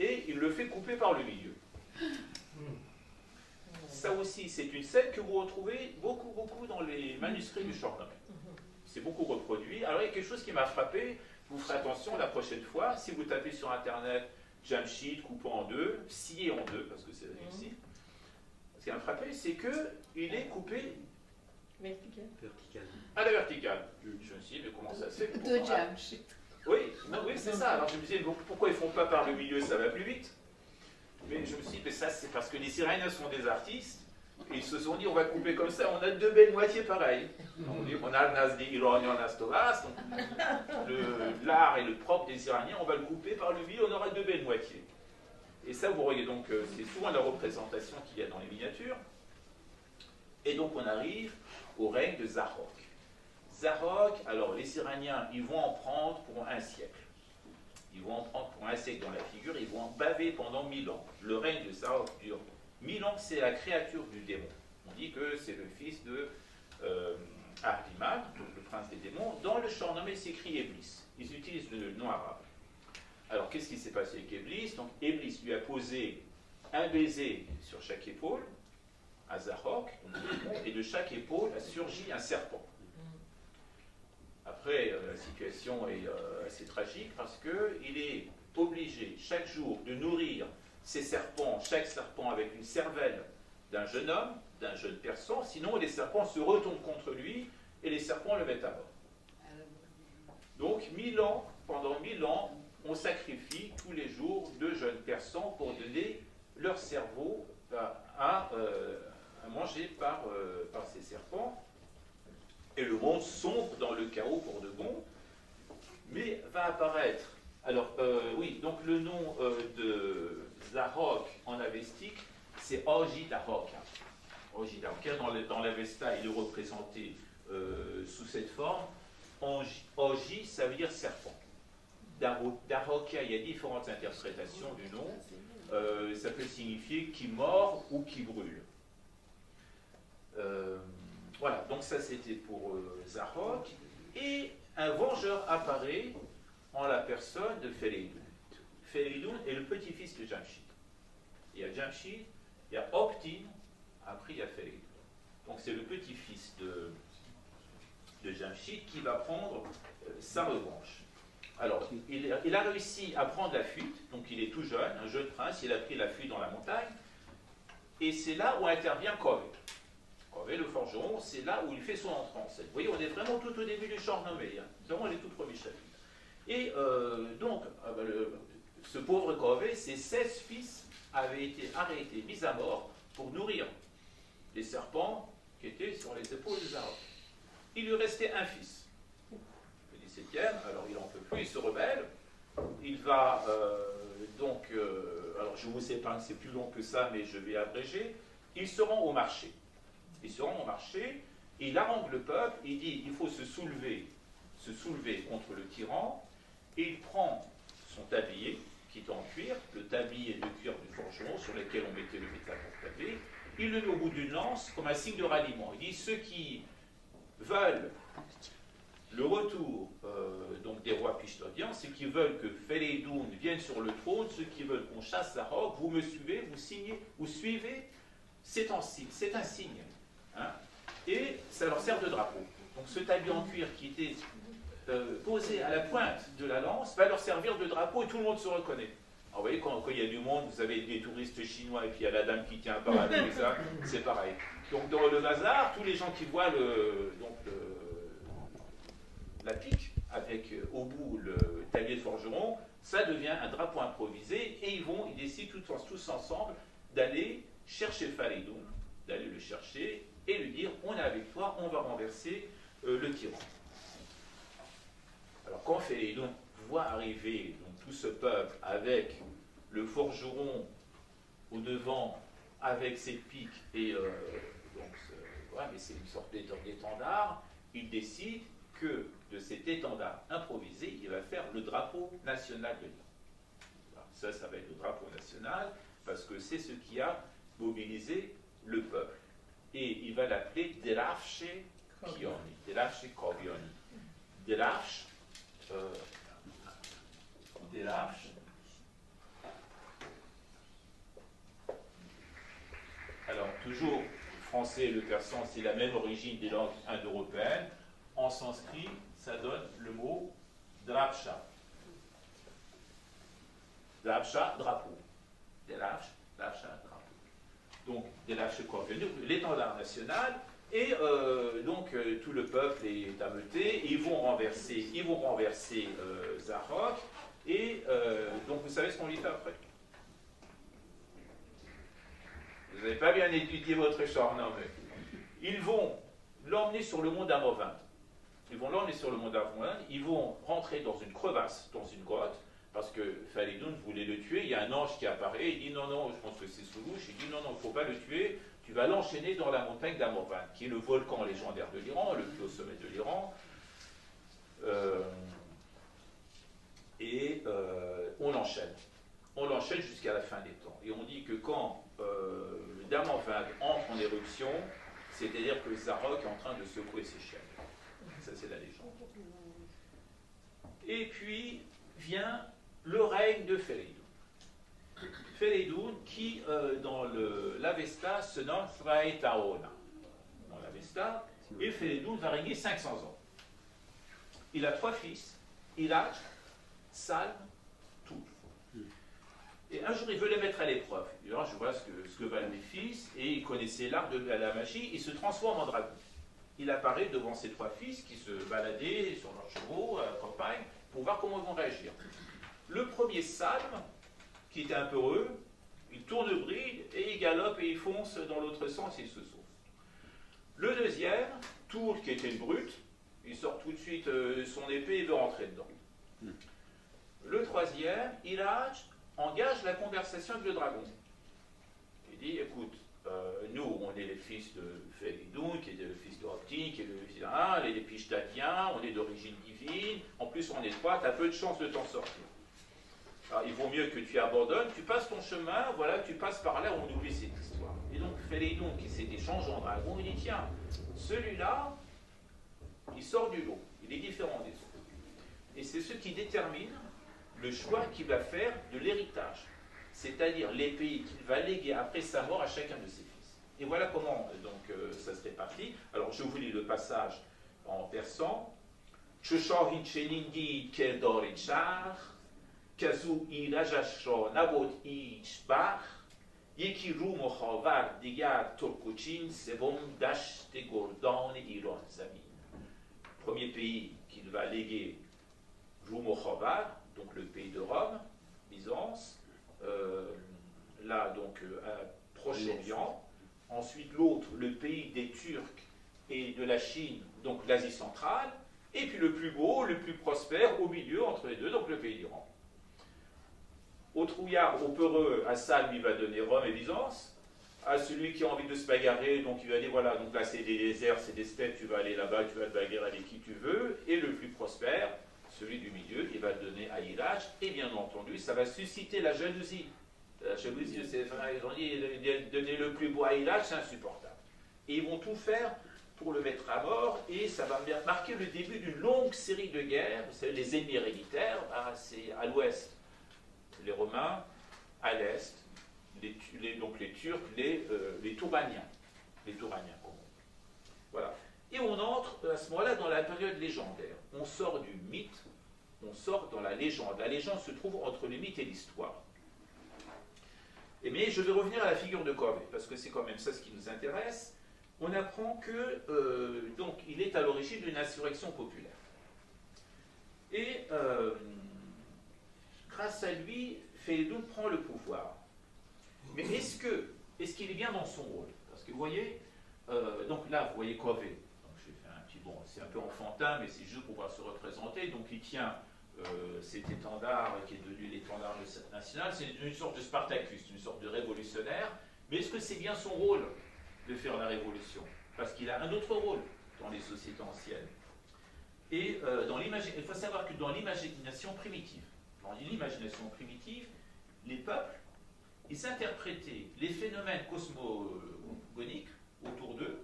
et il le fait couper par le milieu. Ça aussi, c'est une scène que vous retrouvez beaucoup, beaucoup dans les manuscrits du Chardonnay. C'est beaucoup reproduit. Alors il y a quelque chose qui m'a frappé, vous ferez attention la prochaine fois, si vous tapez sur Internet Jamshid coupant en deux, scié en deux, parce que c'est réussi. Ce qui m'a frappé, c'est qu'il est coupé Vertical. À la verticale. Je, me suis dit, mais comment ça se fait De Jamshid. Oui, oui c'est ça. Alors je me disais, pourquoi ils ne font pas par le milieu, ça va plus vite Mais je me suis dit, mais ça c'est parce que les Sirènes sont des artistes. Et ils se sont dit, on va couper comme ça, on a deux belles moitiés pareilles. On, a le Nasdi, Iranian, Nastovas, l'art et le propre des Iraniens, on va le couper par le milieu, on aura deux belles moitiés. Et ça, vous voyez donc, euh, c'est souvent la représentation qu'il y a dans les miniatures. Et donc on arrive au règne de Zarok. Zarok, alors les Iraniens, ils vont en prendre pour un siècle. Ils vont en prendre pour un siècle dans la figure, ils vont en baver pendant mille ans. Le règne de Zarok dure mille ans, c'est la créature du démon. On dit que c'est le fils de euh, le prince des démons. Dans le chant nommé, s'écrit Eblis. Ils utilisent le nom arabe. Alors, qu'est-ce qui s'est passé avec Eblis? Donc, lui a posé un baiser sur chaque épaule, à et de chaque épaule a surgi un serpent. Après, euh, la situation est euh, assez tragique parce qu'il est obligé chaque jour de nourrir ces serpents, chaque serpent avec une cervelle d'un jeune homme, d'un jeune persan, sinon les serpents se retournent contre lui et les serpents le mettent à mort. Donc, mille ans, pendant mille ans, on sacrifie tous les jours deux jeunes persans pour donner leur cerveau à, euh, mangé par, euh, par ces serpents. Et le monde sombre dans le chaos pour de bon. Mais va apparaître. Alors, euh, oui, donc le nom de Zarok en avestique, c'est Oji Darok. Oji Dans, l'Avesta, il est représenté sous cette forme. Oji, ça veut dire serpent. Darokia, il y a différentes interprétations du nom. ça peut signifier qui mord ou qui brûle. Euh, voilà, donc ça c'était pour euh, Zarok. Et un vengeur apparaît en la personne de Felidoun. Felidoun est le petit-fils de Jamshid. Il y a Jamshid, il y a Optin, après il y a Felidoun. Donc c'est le petit-fils de, de Jamshid qui va prendre euh, sa revanche. Alors, il, a réussi à prendre la fuite, donc il est tout jeune, un jeune prince, il a pris la fuite dans la montagne, et c'est là où intervient Kov le forgeron, c'est là où il fait son entrance. Vous voyez, on est vraiment tout au début du chant nommé, hein, vraiment les tout premiers chapitres. Et euh, donc, ah bah, ce pauvre Corvé, ses 16 fils avaient été arrêtés, mis à mort, pour nourrir les serpents qui étaient sur les épaules des Arabes. Il lui restait un fils, le 17e, alors il n'en peut plus, il se rebelle, il va euh, donc, euh, alors je vous épargne, c'est plus long que ça, mais je vais abréger, ils se rend au marché. Il se rend au marché, il harangue le peuple, il dit il faut se soulever, se soulever contre le tyran, et il prend son tablier, qui est en cuir, le tablier de cuir du forgeron sur lequel on mettait le métal pour taper, il le met au bout d'une lance comme un signe de ralliement. Il dit ceux qui veulent le retour euh, donc des rois pichtodiens, ceux qui veulent que Félédoun vienne sur le trône, ceux qui veulent qu'on chasse sa robe, vous me suivez, vous signez, vous suivez, c'est un signe. C'est un signe. Hein. et ça leur sert de drapeau. Donc ce tablier en cuir qui était euh, posé à la pointe de la lance va leur servir de drapeau et tout le monde se reconnaît. vous voyez, quand, il y a du monde, vous avez des touristes chinois et puis il y a la dame qui tient un avec ça, c'est pareil. Donc dans le bazar, tous les gens qui voient le, donc la pique avec euh, au bout le tablier de forgeron, ça devient un drapeau improvisé et ils vont, ils décident tous, tous ensemble d'aller chercher Faridoun, d'aller le chercher et lui dire on est avec toi, on va renverser euh, le tyran. Alors quand Faridoun voit arriver tout ce peuple avec le forgeron au devant, avec ses piques et euh, donc mais c'est une sorte d'étendard, il décide que de cet étendard improvisé, il va faire le drapeau national de l'Iran. Ça, ça va être le drapeau national, parce que c'est ce qui a mobilisé le peuple. Et il va l'appeler Delafche Kioni. Delafche Kobioni. Delafche, euh, Alors, toujours, le français et le persan, c'est la même origine des langues indo-européennes. En sanskrit, ça donne le mot drapsha. Drapsha, drapeau. Delafsh, drapsha, drapeau. Donc, Delafsh l'étendard national, et euh, donc euh, tout le peuple est ameuté, ils vont renverser, ils vont renverser euh, et donc vous savez ce qu'on fait après? Vous n'avez pas bien étudié votre char, non mais. Ils vont l'emmener sur le mont d'Amovin. Ils vont l'emmener sur le mont d'Avoin, ils vont rentrer dans une crevasse, dans une grotte, parce que Falidoun voulait le tuer. Il y a un ange qui apparaît, il dit non, non, je pense que c'est Soulouche. Il dit non, non, il ne faut pas le tuer, tu vas l'enchaîner dans la montagne d'Amovan, qui est le volcan légendaire de l'Iran, le plus haut sommet de l'Iran. Euh, et euh, on l'enchaîne. On l'enchaîne jusqu'à la fin des temps. Et on dit que quand euh, le entre en éruption, c'est-à-dire que Zarok est en train de secouer ses chaînes ça c'est la légende. Et puis vient le règne de Feridoun. Feridoun qui, euh, dans l'Avesta, se nomme Thraetaona. Dans l'Avesta, et va régner 500 ans. Il a trois fils, Ilaj, Salm, Tout. Et un jour, il veut les mettre à l'épreuve. Il dit, je vois ce que, ce que valent mes fils, et il connaissait l'art de la magie, il se transforme en dragon il apparaît devant ses trois fils qui se baladaient sur leurs chevaux à la campagne pour voir comment ils vont réagir. Le premier Salm, qui était un peu heureux, il tourne bride et il galope et il fonce dans l'autre sens et il se sauve. Le deuxième, Tour, qui était une brute, il sort tout de suite euh, son épée et veut rentrer dedans. Le troisième, Ilaj, engage la conversation avec le dragon. Il dit, écoute, euh, nous, on est les fils de Félidou, qui est le fils d'Opti, qui est le fils d'un, les Pishtadiens, on est d'origine divine, en plus on est trois, tu as peu de chances de t'en sortir. Alors, il vaut mieux que tu abandonnes, tu passes ton chemin, voilà, tu passes par là, on oublie cette histoire. Et donc Félidou, qui s'était changé en dragon, il dit tiens, celui-là, il sort du lot, il est différent des autres. Et c'est ce qui détermine le choix qu'il va faire de l'héritage c'est-à-dire les pays qu'il va léguer après sa mort à chacun de ses fils. Et voilà comment donc euh, ça se répartit. Alors je vous lis le passage en persan. kazu irajash ra nabod ich bach یکی رو مخاور دیگر ترکوچین سوم دشت گردان ایران زمین premier pays qu'il va léguer Roumochavar, donc le pays de Rome, Byzance, euh, là, donc, euh, à Proche-Orient. Ensuite, l'autre, le pays des Turcs et de la Chine, donc l'Asie centrale. Et puis le plus beau, le plus prospère, au milieu, entre les deux, donc le pays d'Iran. Au trouillard, au peureux, Hassan lui va donner Rome et Byzance. À celui qui a envie de se bagarrer, donc il va dire voilà, donc là c'est des déserts, c'est des steppes, tu vas aller là-bas, tu vas te bagarrer avec qui tu veux. Et le plus prospère, celui du milieu, il va donner à Iraj, et bien entendu, ça va susciter la jalousie. La jalousie, c'est, ils ont dit, donner le plus beau à c'est insupportable. Et ils vont tout faire pour le mettre à mort, et ça va marquer le début d'une longue série de guerres. Les ennemis héréditaires, bah, à l'ouest les Romains, à l'est, les, donc les Turcs, les, euh, les Touraniens. Voilà. Et on entre à ce moment-là dans la période légendaire. On sort du mythe on sort dans la légende. La légende se trouve entre le mythe et l'histoire. mais je vais revenir à la figure de Corvée, parce que c'est quand même ça ce qui nous intéresse. On apprend que euh, donc il est à l'origine d'une insurrection populaire. Et euh, grâce à lui, Félédon prend le pouvoir. Mais est-ce que est-ce qu'il est bien dans son rôle? Parce que vous voyez, euh, donc là, vous voyez Corvée. Donc j'ai fait un petit bon, c'est un peu enfantin, mais c'est juste pour pouvoir se représenter. Donc il tient euh, cet étendard qui est devenu l'étendard national, c'est une sorte de Spartacus, une sorte de révolutionnaire. Mais est-ce que c'est bien son rôle de faire la révolution? Parce qu'il a un autre rôle dans les sociétés anciennes. Et euh, dans il faut savoir que dans l'imagination primitive, dans l'imagination primitive, les peuples, ils interprétaient les phénomènes cosmogoniques autour d'eux,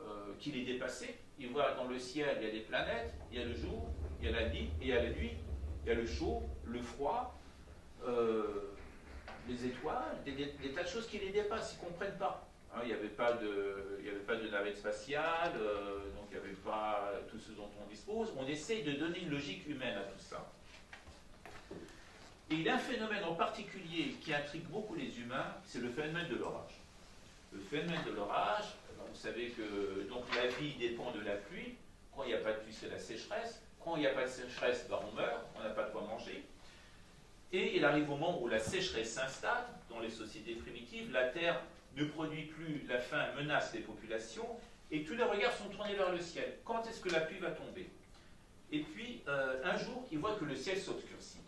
euh, qui les dépassaient. Ils voient dans le ciel, il y a des planètes, il y a le jour, il y a la nuit, il y a la nuit, il y a le chaud, le froid, euh, les étoiles, des, tas de choses qui les dépassent, ils ne comprennent pas. Hein, il n'y avait, pas de, avait pas de navette spatiale, euh, donc il n'y avait pas tout ce dont on dispose. On essaye de donner une logique humaine à tout ça. Et il y a un phénomène en particulier qui intrigue beaucoup les humains, c'est le phénomène de l'orage. Le phénomène de l'orage, vous savez que donc, la vie dépend de la pluie. Quand il n'y a pas de pluie, c'est la sécheresse. Quand il n'y a pas de sécheresse, ben, on meurt, on n'a pas de quoi manger. Et il arrive au moment où la sécheresse s'installe dans les sociétés primitives, la terre ne produit plus, la faim menace les populations, et tous les regards sont tournés vers le ciel. Quand est-ce que la pluie va tomber? Et puis, euh, un jour, il voit que le ciel s'obscurcit.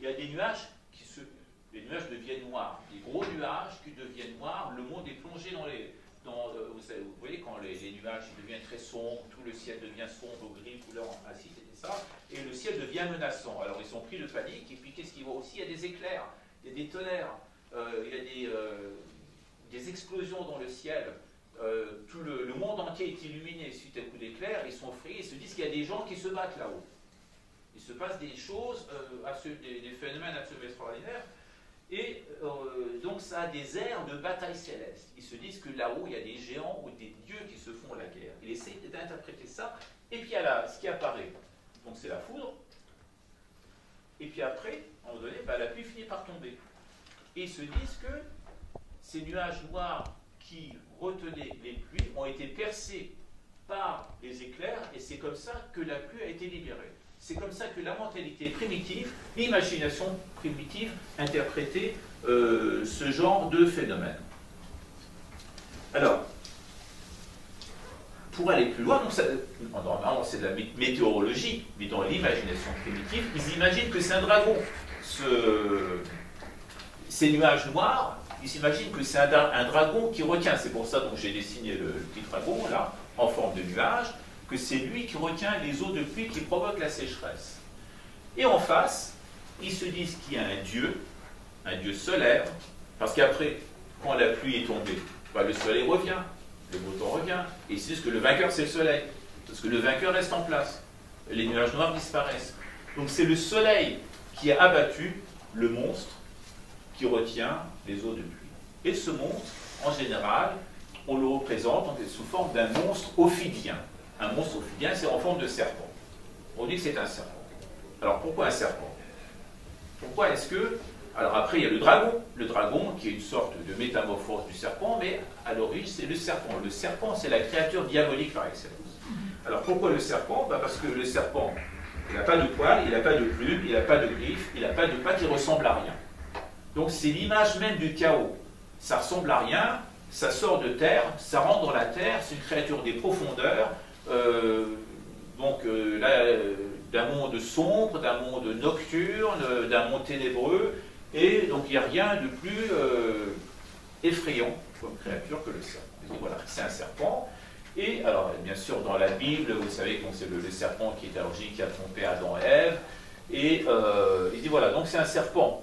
Il y a des nuages qui se... Les nuages deviennent noirs, des gros nuages qui deviennent noirs, le monde est plongé dans les, euh, vous, voyez, quand les, nuages deviennent très sombres, tout le ciel devient sombre, gris, couleur acide, et ça, et le ciel devient menaçant. Alors ils sont pris de panique, et puis qu'est-ce qu'ils voient aussi? Il y a des éclairs, il y a des tonnerres, euh, il y a des, euh, des, explosions dans le ciel. tout le, monde entier est illuminé suite à coup d'éclairs, ils sont frits, ils se disent qu'il y a des gens qui se battent là-haut. Il se passe des choses, des, des phénomènes absolument extraordinaires, et euh, donc ça a des airs de bataille céleste. Ils se disent que là-haut, il y a des géants ou des dieux qui se font la guerre. Il essaie d'interpréter ça. Et puis il y là, ce qui apparaît, donc c'est la foudre. Et puis après, à un moment donné, bah, la pluie finit par tomber. Et ils se disent que ces nuages noirs qui retenaient les pluies ont été percés par les éclairs, et c'est comme ça que la pluie a été libérée. C'est comme ça que la mentalité primitive, l'imagination primitive interprétait euh, ce genre de phénomène. Alors, pour aller plus loin, normalement c'est de la météorologie, mais dans l'imagination primitive, ils imaginent que c'est un dragon. ces nuages noirs, ils s'imaginent que c'est un, dragon qui retient. C'est pour ça que j'ai dessiné le petit dragon là, en forme de nuage que c'est lui qui retient les eaux de pluie qui provoquent la sécheresse. Et en face, ils se disent qu'il y a un dieu, un dieu solaire, parce qu'après, quand la pluie est tombée, bah, le soleil revient, le beau revient, et se disent que le vainqueur c'est le soleil, parce que le vainqueur reste en place, les nuages noirs disparaissent. Donc c'est le soleil qui a abattu le monstre qui retient les eaux de pluie. Et ce monstre, en général, on le représente sous forme d'un monstre ophidien un monstre ophidien, c'est en forme de serpent. On dit que c'est un serpent. Alors pourquoi un serpent? Pourquoi est-ce que... Alors après, il y a le dragon. Le dragon qui est une sorte de métamorphose du serpent, mais à l'origine, c'est le serpent. Le serpent, c'est la créature diabolique par excellence. Alors pourquoi le serpent? Bah, Parce que le serpent, il n'a pas de poils, il n'a pas de plumes, il n'a pas de griffes, il n'a pas de pattes, il ressemble à rien. Donc c'est l'image même du chaos. Ça ressemble à rien, ça sort de terre, ça rentre dans la terre, c'est une créature des profondeurs, donc euh, là, d'un monde sombre, d'un monde nocturne, d'un monde ténébreux, et donc il n'y a rien de plus euh, effrayant comme créature que le serpent. voilà, c'est un serpent. Et alors, bien sûr, dans la Bible, vous savez que c'est le, serpent qui est allergique, qui a trompé Adam et Ève. Et il dit voilà, donc c'est un serpent,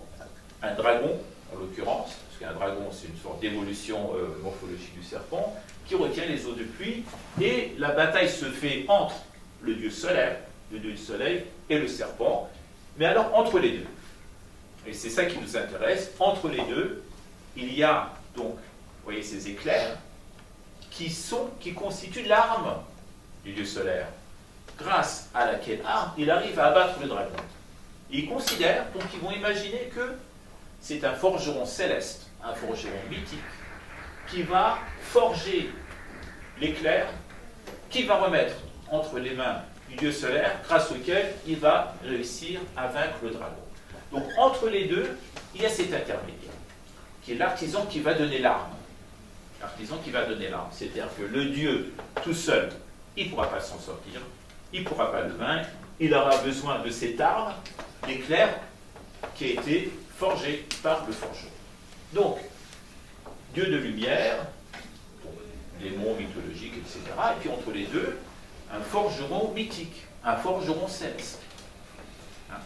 un dragon en l'occurrence, qu'un dragon c'est une sorte d'évolution morphologique du serpent, qui retient les eaux de pluie, et la bataille se fait entre le dieu solaire, le dieu du soleil, et le serpent, mais alors entre les deux. Et c'est ça qui nous intéresse, entre les deux, il y a donc, vous voyez ces éclairs, qui, sont, qui constituent l'arme du dieu solaire, grâce à laquelle arme il arrive à abattre le dragon. ils considèrent, donc ils vont imaginer que c'est un forgeron céleste, un forgeron mythique, qui va forger l'éclair, qui va remettre entre les mains du dieu solaire, grâce auquel il va réussir à vaincre le dragon. Donc entre les deux, il y a cet intermédiaire, qui est l'artisan qui va donner l'arme. L'artisan qui va donner l'arme. C'est-à-dire que le dieu tout seul, il ne pourra pas s'en sortir, il ne pourra pas le vaincre, il aura besoin de cette arme, l'éclair, qui a été forgé par le forgeron. Donc, dieu de lumière, démon mythologique, etc. Et puis entre les deux, un forgeron mythique, un forgeron céleste. Hein.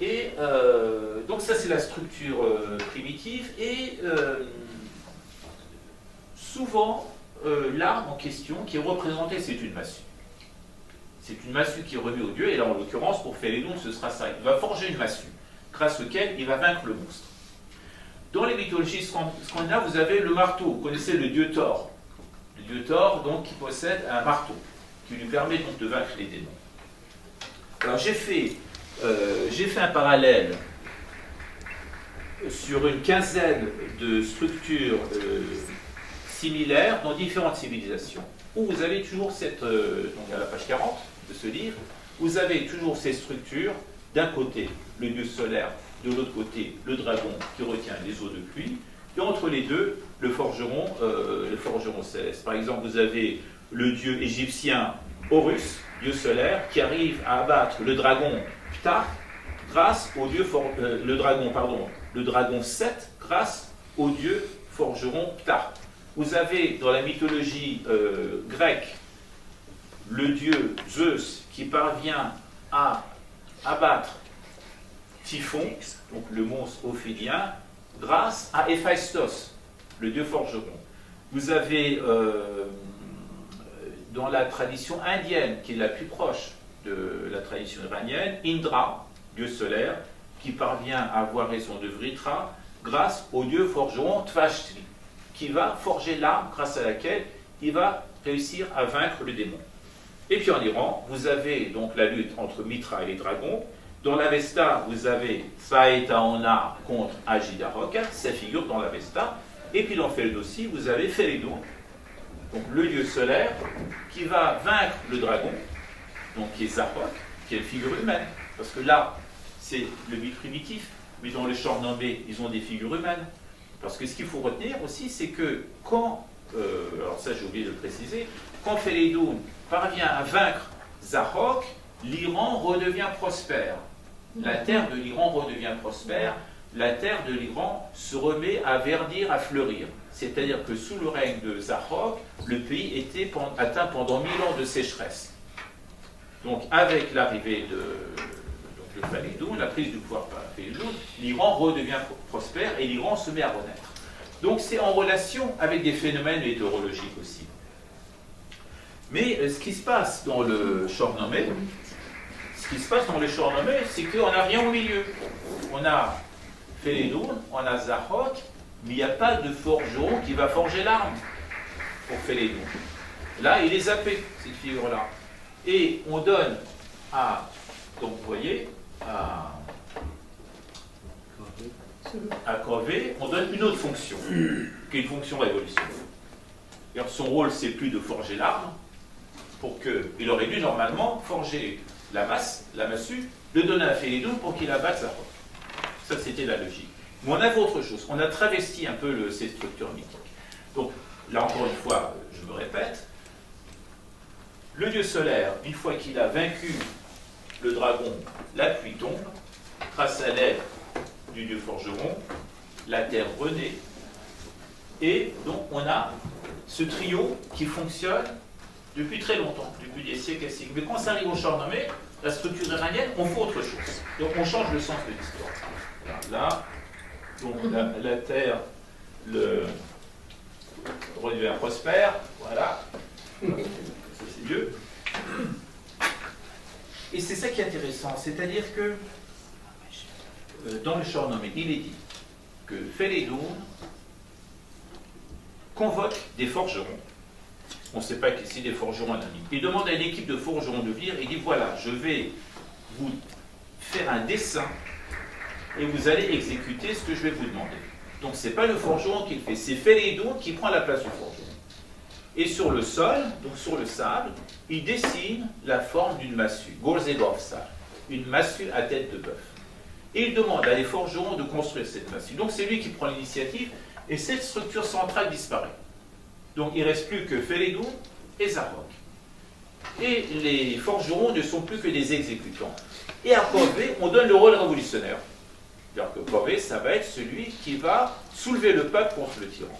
Et euh, donc ça c'est la structure euh, primitive et euh, souvent l'arme en question qui est représentée c'est une massue. C'est une massue qui est remise au dieu et là en l'occurrence pour Félédon ce sera ça. Il va forger une massue grâce auquel il va vaincre le monstre. Dans les mythologies scandinaves vous avez le marteau. Vous connaissez le dieu Thor. Le dieu Thor donc qui possède un marteau qui lui permet donc de vaincre les démons. Alors j'ai fait, euh, un parallèle sur une quinzaine de structures euh, similaires dans différentes civilisations, où vous avez toujours cette, euh, donc à la page 40 de ce livre, vous avez toujours ces structures, d'un côté le dieu solaire, de l'autre côté le dragon qui retient les eaux de pluie, et entre les deux, le forgeron, le forgeron céleste. Par exemple, vous avez le dieu égyptien Horus, dieu solaire, qui arrive à abattre le dragon Ptah grâce au dieu euh, le dragon pardon, le dragon Seth grâce au dieu forgeron Ptah. Vous avez dans la mythologie euh, grecque le dieu Zeus qui parvient à abattre Typhon, donc le monstre ophidien, grâce à Héphaïstos, le dieu forgeron. Vous avez euh, dans la tradition indienne, qui est la plus proche de la tradition iranienne, Indra, dieu solaire, qui parvient à avoir raison de Vritra grâce au dieu forgeron Tvashtri, qui va forger l'arme grâce à laquelle il va réussir à vaincre le démon. Et puis en Iran, vous avez donc la lutte entre Mitra et les dragons. Dans l'Avesta, vous avez Saetaona contre Ajidaroka, ça figure dans l'Avesta. Et puis dans Feld aussi, vous avez Feridun, donc le dieu solaire, qui va vaincre le dragon, donc qui est Zarok, qui est une figure humaine. Parce que là, c'est le mythe primitif, mais dans les nommés, ils ont des figures humaines. Parce que ce qu'il faut retenir aussi, c'est que quand, euh, alors ça j'ai oublié de le préciser, quand Félédoun parvient à vaincre Zarok, l'Iran redevient prospère. La terre de l'Iran redevient prospère, la terre de l'Iran se remet à verdir, à fleurir. C'est-à-dire que sous le règne de Zahok, le pays était atteint pendant mille ans de sécheresse. Donc avec l'arrivée de, donc, la prise du pouvoir par Falidoun, l'Iran redevient prospère et l'Iran se met à renaître. Donc c'est en relation avec des phénomènes météorologiques aussi. Mais euh, ce qui se passe dans le Chornomé, qui se passe dans le Chornomé, c'est qu'on n'a rien au milieu. On a Félédoun, on a Zahok, mais il n'y a pas de forgeron qui va forger l'arme pour Félédoun. Là, il est zappé, cette figure-là. Et on donne à, donc vous voyez, à, à Corvé, on donne une autre fonction, qui est une fonction révolutionnaire. son rôle, c'est plus de forger l'arme, pour que, il aurait dû normalement forger la masse, la massue, le donner à Félédoun pour qu'il abatte sa robe. Ça, c'était la logique. Mais on a autre chose. On a travesti un peu ces structures mythiques. Donc, là encore une fois, je me répète, le dieu solaire, une fois qu'il a vaincu le dragon, la pluie tombe, grâce à l'aide du dieu forgeron, la terre renaît, et donc on a ce trio qui fonctionne depuis très longtemps, depuis des siècles et siècles. Mais quand ça arrive au Charnomet, la structure iranienne, on fait autre chose. Donc on change le sens de l'histoire. Là, donc la, terre le redevient prospère, voilà. C'est mieux. Et c'est ça qui est intéressant, c'est-à-dire que euh, dans le Chornomé, il est dit que Félédoun convoque des forgerons. On ne sait pas qui c'est des forgerons anonymes. Il demande à une équipe de forgerons de venir et dit voilà, je vais vous faire un dessin et vous allez exécuter ce que je vais vous demander. Donc ce n'est pas le forgeron qui le fait, c'est Félédon qui prend la place du forgeron. Et sur le sol, donc sur le sable, il dessine la forme d'une massue, ça, une massue à tête de bœuf. Et il demande à les forgerons de construire cette massue. Donc c'est lui qui prend l'initiative, et cette structure centrale disparaît. Donc il ne reste plus que Félédon et Zarok. Et les forgerons ne sont plus que des exécutants. Et à Kové, on donne le rôle révolutionnaire. C'est-à-dire que Kové, ça va être celui qui va soulever le peuple contre le tyran.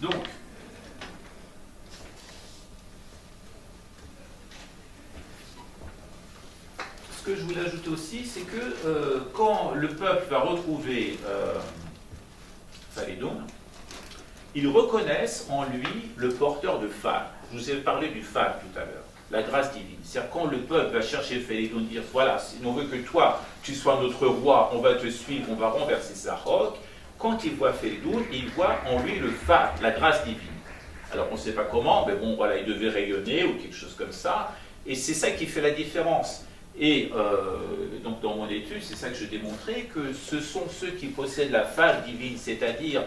Donc, ce que je voulais ajouter aussi, c'est que euh, quand le peuple va retrouver euh, ils reconnaissent en lui le porteur de phare. Je vous ai parlé du phare tout à l'heure, la grâce divine. C'est-à-dire quand le peuple va chercher Phalédon, dire voilà, si on veut que toi, tu sois notre roi, on va te suivre, on va renverser sa roque. Quand il voit Phélédon, il voit en lui le phare, la grâce divine. Alors on ne sait pas comment, mais bon, voilà, il devait rayonner ou quelque chose comme ça. Et c'est ça qui fait la différence. Et euh, donc dans mon étude, c'est ça que je démontrais, que ce sont ceux qui possèdent la phare divine, c'est-à-dire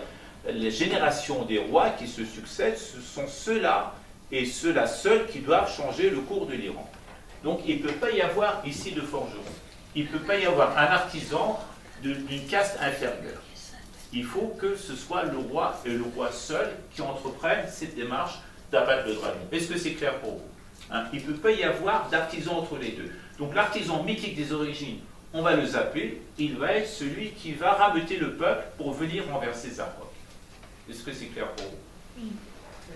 les générations des rois qui se succèdent, ce sont ceux-là et ceux-là seuls qui doivent changer le cours de l'Iran. Donc il ne peut pas y avoir ici de forgeron. Il ne peut pas y avoir un artisan d'une caste inférieure. Il faut que ce soit le roi et le roi seul qui entreprennent cette démarche d'abattre le dragon. Est-ce que c'est clair pour vous? Hein? Il ne peut pas y avoir d'artisan entre les deux. Donc l'artisan mythique des origines, on va le zapper, il va être celui qui va rameuter le peuple pour venir renverser Zarok. Est-ce que c'est clair pour vous?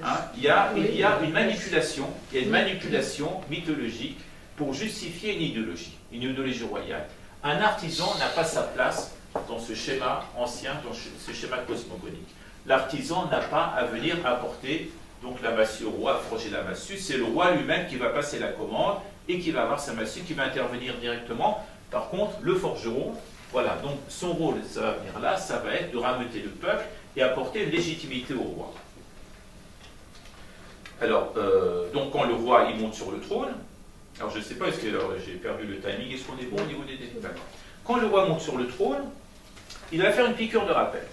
Hein il, y a, il y a une manipulation, il y a une manipulation mythologique pour justifier une idéologie, une idéologie royale. Un artisan n'a pas sa place dans ce schéma ancien, dans ce schéma cosmogonique. L'artisan n'a pas à venir apporter donc la massue au roi, froger la massue, c'est le roi lui-même qui va passer la commande et qui va avoir sa massue, qui va intervenir directement. Par contre, le forgeron, voilà, donc son rôle, ça va venir là, ça va être de rameuter le peuple et apporter une légitimité au roi. Alors, euh, donc quand le roi il monte sur le trône, alors je ne sais pas, est-ce que j'ai perdu le timing, est-ce qu'on est bon au niveau des détails Quand le roi monte sur le trône, il va faire une piqûre de rappel.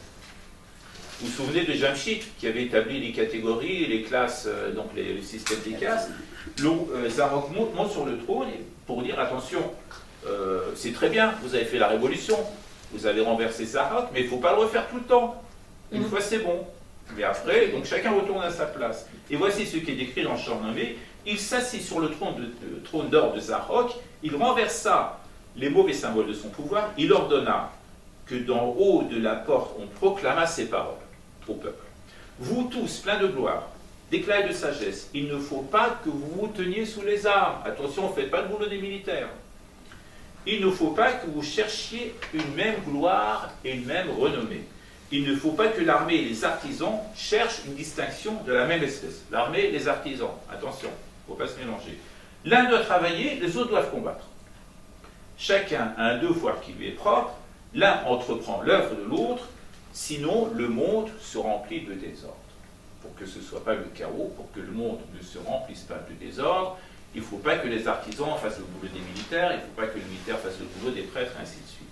Vous vous souvenez de Jamshid qui avait établi les catégories, les classes, euh, donc les, systèmes des classes Zarok monte, sur le trône pour dire attention, euh, c'est très bien, vous avez fait la révolution, vous avez renversé Zarok, mais il ne faut pas le refaire tout le temps. Une mm. fois c'est bon. Mais après, donc chacun retourne à sa place. Et voici ce qui est décrit dans Charnommé. Il s'assit sur le trône, de, trône d'or de Zarok, il renversa les mauvais symboles de son pouvoir, il ordonna que d'en haut de la porte on proclama ces paroles au peuple. Vous tous, pleins de gloire, d'éclat de sagesse, il ne faut pas que vous vous teniez sous les armes. Attention, ne faites pas le boulot des militaires. Il ne faut pas que vous cherchiez une même gloire et une même renommée. Il ne faut pas que l'armée et les artisans cherchent une distinction de la même espèce. L'armée et les artisans, attention, il ne faut pas se mélanger. L'un doit travailler, les autres doivent combattre. Chacun a un devoir qui lui est propre, l'un entreprend l'œuvre de l'autre, Sinon, le monde se remplit de désordre. Pour que ce ne soit pas le chaos, pour que le monde ne se remplisse pas de désordre, il ne faut pas que les artisans fassent le boulot des militaires, il ne faut pas que les militaires fassent le boulot des prêtres, ainsi de suite.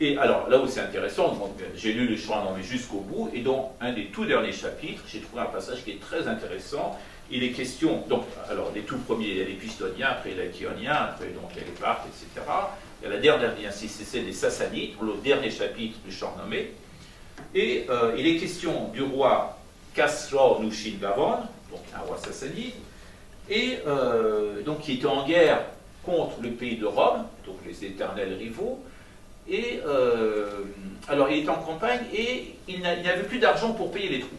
Et alors, là où c'est intéressant, j'ai lu le mais jusqu'au bout, et dans un des tout derniers chapitres, j'ai trouvé un passage qui est très intéressant. Il est question, donc, alors les tout premiers, il y a les Pistoniens, après les Lachioniens, après donc il y a les Parthes, etc. Il y a la dernière dynastie, c'est des Sassanides, le dernier chapitre du nommé. Et euh, il est question du roi Nushin Bavon, donc un roi sassanide, et euh, donc qui était en guerre contre le pays de Rome, donc les éternels rivaux. Et euh, alors il est en campagne et il n'avait plus d'argent pour payer les troupes.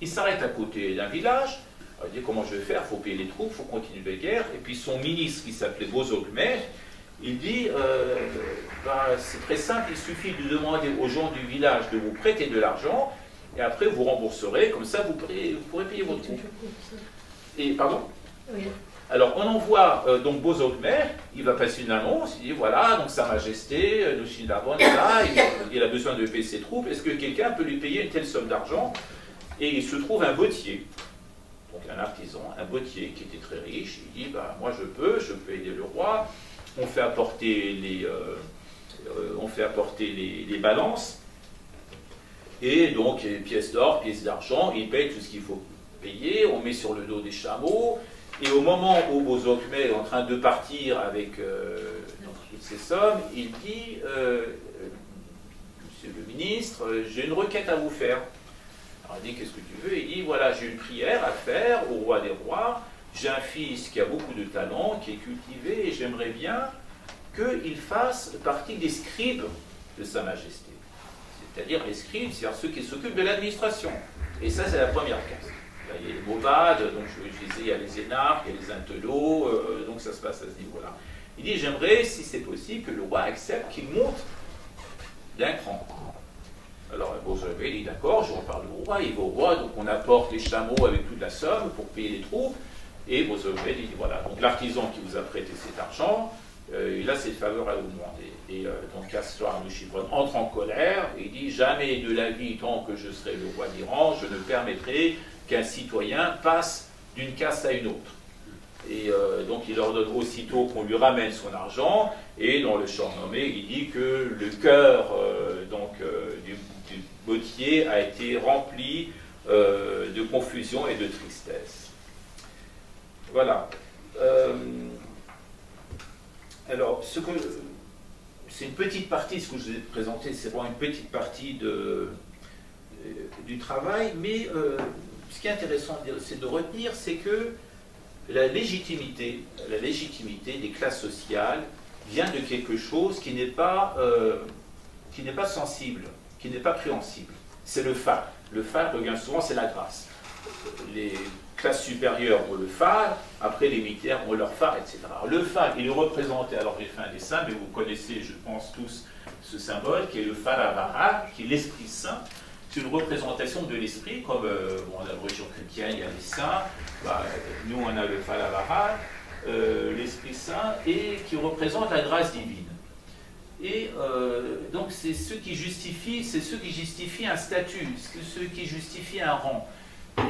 Il s'arrête à côté d'un village. il dit comment je vais faire? Il faut payer les troupes, il faut continuer la guerre. Et puis son ministre qui s'appelait Bozogmer, il dit, euh, bah, c'est très simple, il suffit de demander aux gens du village de vous prêter de l'argent, et après vous rembourserez, comme ça vous, pourrez, payer votre. Et pardon Alors on envoie euh, donc Bozogmer, il va passer une annonce, il dit voilà, donc Sa Majesté, euh, le Shindavon est là, il, a besoin de payer ses troupes, est-ce que quelqu'un peut lui payer une telle somme d'argent? Et il se trouve un bottier un artisan, un bottier qui était très riche. Il dit bah, Moi je peux, je peux aider le roi. On fait apporter les, euh, euh, on fait apporter les, balances. Et donc, pièces d'or, pièces d'argent, il paye tout ce qu'il faut payer. On met sur le dos des chameaux. Et au moment où Bozokme est en train de partir avec euh, toutes ces sommes, il dit Monsieur le ministre, j'ai une requête à vous faire. Alors il dit Qu'est-ce que tu veux? Il dit Voilà, j'ai une prière à faire au roi des rois. J'ai un fils qui a beaucoup de talent, qui est cultivé, et j'aimerais bien qu'il fasse partie des scribes de Sa Majesté. C'est-à-dire les scribes, c'est-à-dire ceux qui s'occupent de l'administration. Et ça, c'est la première case. Il y a les Mobades, donc je disais, il y a les énarques, il y a les intellos, euh, donc ça se passe à ce niveau-là. Il dit J'aimerais, si c'est possible, que le roi accepte qu'il monte d'un cran. Alors Beaujolais dit d'accord, je reparle au roi, il va au roi, donc on apporte les chameaux avec toute la somme pour payer les troupes. Et Beaujolais dit voilà, donc l'artisan qui vous a prêté cet argent, euh, il a cette faveur à vous demander. Et euh, donc Castor Chivron entre en colère et dit Jamais de la vie, tant que je serai le roi d'Iran, je ne permettrai qu'un citoyen passe d'une caste à une autre. Et euh, donc il ordonne aussitôt qu'on lui ramène son argent, et dans le chant nommé, il dit que le cœur donc, du, Gauthier a été rempli euh, de confusion et de tristesse. Voilà. Euh, alors, ce que c'est une petite partie, ce que je vous ai présenté, c'est vraiment une petite partie euh, du travail, mais ce qui est intéressant c'est de retenir, c'est que la légitimité, la légitimité des classes sociales vient de quelque chose qui n'est pas, qui n'est pas sensible qui n'est pas préhensible. C'est le phare. Le phare, bien souvent, c'est la grâce. Classes supérieures ont le phare, après les militaires ont leur phare, etc. le phare, il est représenté, alors j'ai fait un dessin, mais vous connaissez, je pense tous, ce symbole, qui est le phare avara, qui est l'Esprit Saint. C'est une représentation de l'Esprit, comme euh, bon, dans la religion chrétienne, il y a les saints, bah, nous on a le phare avara, euh, l'Esprit Saint, et qui représente la grâce divine. Et euh, donc c'est ce qui justifie, c'est ce qui justifie un statut, ce qui justifie un rang.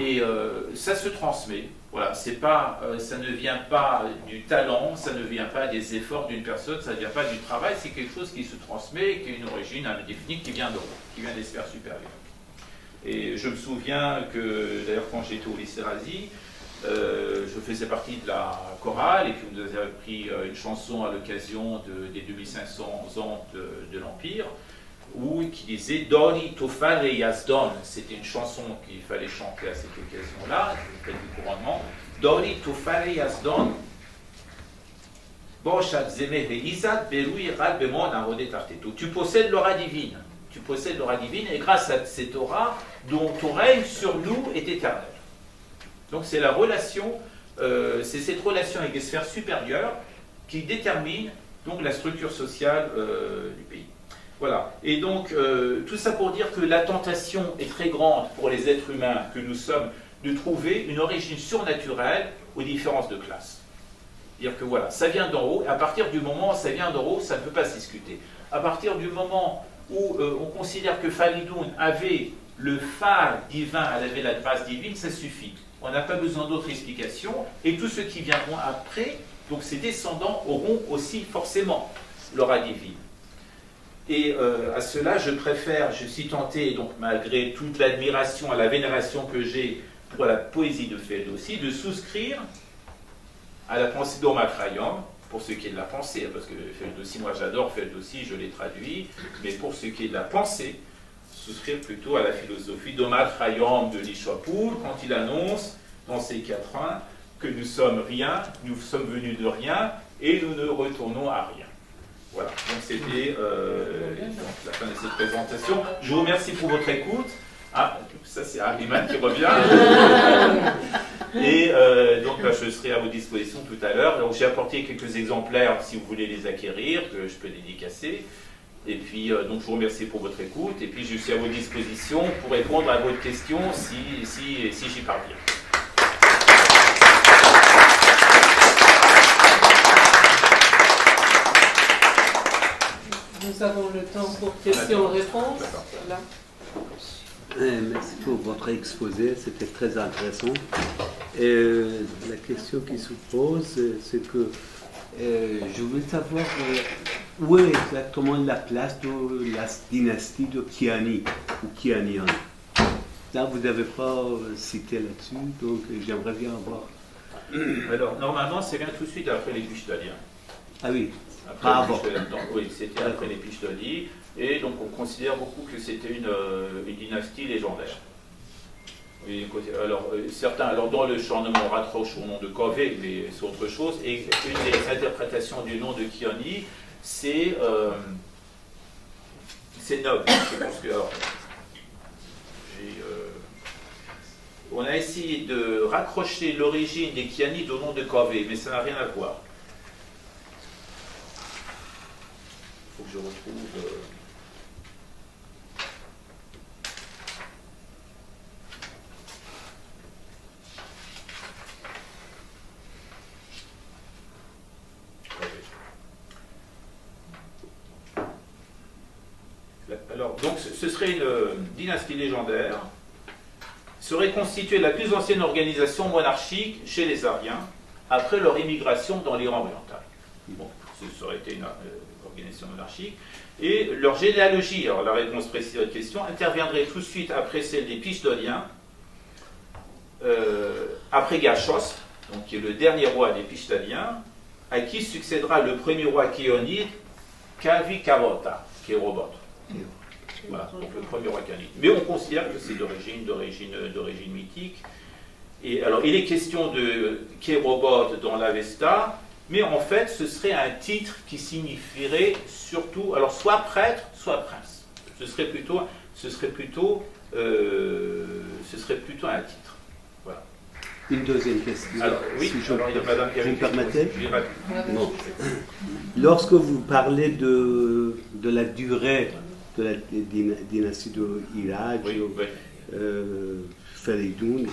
Et euh, ça se transmet. Voilà, c'est pas, euh, ça ne vient pas du talent, ça ne vient pas des efforts d'une personne, ça ne vient pas du travail, c'est quelque chose qui se transmet, qui a une origine indéfinie, qui vient d'en qui vient des sphères supérieures. Et je me souviens que, d'ailleurs, quand j'étais au lycée Razi, euh, je faisais partie de la chorale et puis vous avez pris euh, une chanson à l'occasion des 2500 ans de, l'Empire qui disait Doni Tofale Yazdon. C'était une chanson qu'il fallait chanter à cette occasion-là, du couronnement. Doni Tofale Yazdon. Tu possèdes l'aura divine. Tu possèdes l'aura divine et grâce à cette aura, dont ton règne sur nous est éternel. Donc c'est la relation, euh, c'est cette relation avec les sphères supérieures qui détermine donc la structure sociale euh, du pays. Voilà. Et donc euh, tout ça pour dire que la tentation est très grande pour les êtres humains que nous sommes de trouver une origine surnaturelle aux différences de classe. Dire que voilà, ça vient d'en haut, à partir du moment où ça vient d'en haut, ça ne peut pas se discuter. À partir du moment où on considère que Falidoun avait le phare divin, elle avait la grâce divine, ça suffit. On n'a pas besoin d'autres explications. Et tous ceux qui viendront après, donc ses descendants, auront aussi forcément l'aura divine. Et euh, à cela, je préfère, je suis tenté, donc malgré toute l'admiration la vénération que j'ai pour la poésie de Ferdowsi, de souscrire à la pensée d'Omar Khayyam, pour ce qui est de la pensée, parce que Ferdowsi, moi j'adore Ferdowsi, je l'ai traduit, mais pour ce qui est de la pensée, souscrire plutôt à la philosophie d'Omar Khayyam de l'Ishapour quand il annonce dans ses quatrains que nous sommes rien, nous sommes venus de rien et nous ne retournons à rien. Voilà, donc c'était euh, la fin de cette présentation. Je vous remercie pour votre écoute. Ah, ça c'est Ariman qui revient. Et euh, donc je serai à vos dispositions tout à l'heure. Donc j'ai apporté quelques exemplaires si vous voulez les acquérir, que je peux dédicacer. Et puis, euh, donc, je vous remercie pour votre écoute. Et puis, je suis à vos dispositions pour répondre à votre question si, si, si j'y parviens. Nous avons le temps pour questions-réponses. Eh, merci pour votre exposé, c'était très intéressant. Euh, la question qui se pose, c'est que euh, je veux savoir euh, où est exactement la place de la dynastie de Kiani ou Kianian? Là, vous n'avez pas cité là-dessus, donc j'aimerais bien avoir. Alors, normalement, c'est bien tout de suite après les Pichdaliens. Ah oui, après avant. oui, c'était après les Pichdali, et donc on considère beaucoup que c'était une, une dynastie légendaire alors, euh, certains, alors dans le on raccroche au nom de Kové, mais c'est autre chose. Et une des interprétations du nom de Kioni, c'est euh, c'est noble. que, euh, on a essayé de raccrocher l'origine des Kiani au nom de Kové, mais ça n'a rien à voir. Il faut que je retrouve. donc ce serait une euh, dynastie légendaire, serait constituée la plus ancienne organisation monarchique chez les Ariens après leur immigration dans l'Iran oriental. Bon, ce serait été une euh, organisation monarchique. Et leur généalogie, alors la réponse précise à votre question, interviendrait tout de suite après celle des Pishdoliens, euh, après Gachos, donc qui est le dernier roi des Pishdoliens, à qui succédera le premier roi kéonide, Kavi Kavota, qui est Robot. Voilà, donc le premier roi Mais on considère que c'est d'origine, d'origine, d'origine mythique. Et alors, il est question de Kérobot dans l'Avesta, mais en fait, ce serait un titre qui signifierait surtout, alors soit prêtre, soit prince. Ce serait plutôt, ce serait plutôt, euh, ce serait plutôt un titre. Voilà. Une deuxième question. Alors, oui, si je, alors, il y a madame vous me permettez bon. Lorsque vous parlez de, de la durée de la dynastie de Irak, oui, oui. Euh, et tout,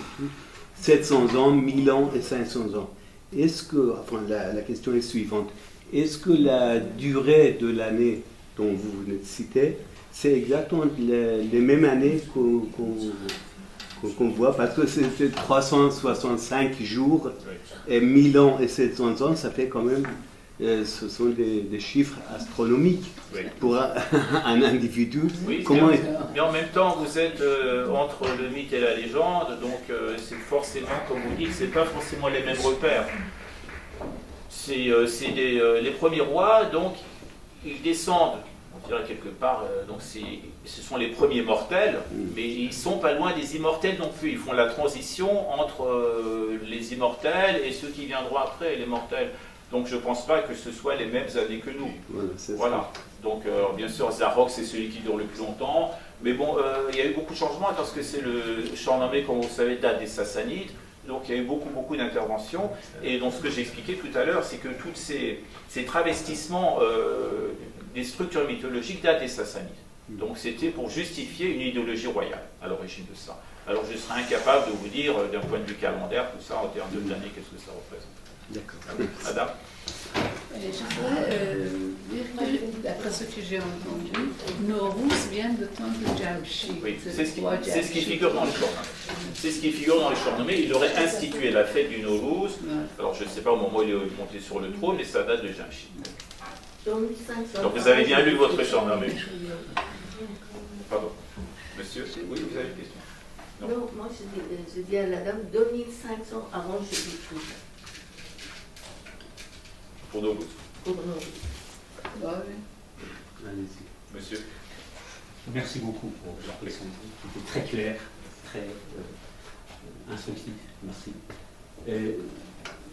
700 ans, 1000 ans et 500 ans. Est-ce que, enfin la, question est suivante, est-ce que la durée de l'année dont vous venez de citer, c'est exactement les, mêmes années qu'on voit, parce que c'est 365 jours et 1000 ans et 700 ans, ça fait quand même ce sont des, chiffres astronomiques pour un, individu. Comment mais, en même temps, vous êtes euh, entre le mythe et la légende, donc euh, c'est forcément, comme vous dites, c'est pas forcément les mêmes repères. C'est les premiers rois, donc ils descendent, on dirait quelque part, donc ce sont les premiers mortels, mm. mais ils sont pas loin des immortels non plus. Ils font la transition entre les immortels et ceux qui viendront après, les mortels. Donc je ne pense pas que ce soit les mêmes années que nous. Voilà. Donc euh, bien sûr, Zarok, c'est celui qui dure le plus longtemps. Mais bon, euh, il y a eu beaucoup de changements parce que c'est le nommé, comme vous savez, date des Sassanides. Donc il y a eu beaucoup, beaucoup d'interventions. Et donc ce que j'expliquais tout à l'heure, c'est que tous ces, travestissements euh, des structures mythologiques datent des Sassanides. Donc c'était pour justifier une idéologie royale à l'origine de ça. Alors je serais incapable de vous dire, d'un point de vue calendaire, tout ça en termes d'années, qu'est-ce que ça représente. D'accord. Madame euh, Je voudrais euh, dire que, d'après ce que j'ai entendu, nos Russes viennent de temps de Jamshi. Oui, c'est ce, ce, qui figure dans les Chournomés. C'est ce qui figure dans les Chournomés. Il aurait institué la fête du Nowruz. Alors, je ne sais pas au moment où il est monté sur le trône, mais ça date de Jamshi. Donc, vous avez bien lu votre Chournomé. Pardon. Monsieur Oui, vous avez une question non. moi je dis, à la dame 2500 avant Jésus-Christ pour nos routes. Monsieur. Merci beaucoup pour la question très claire, très euh, instructive. Merci. Euh,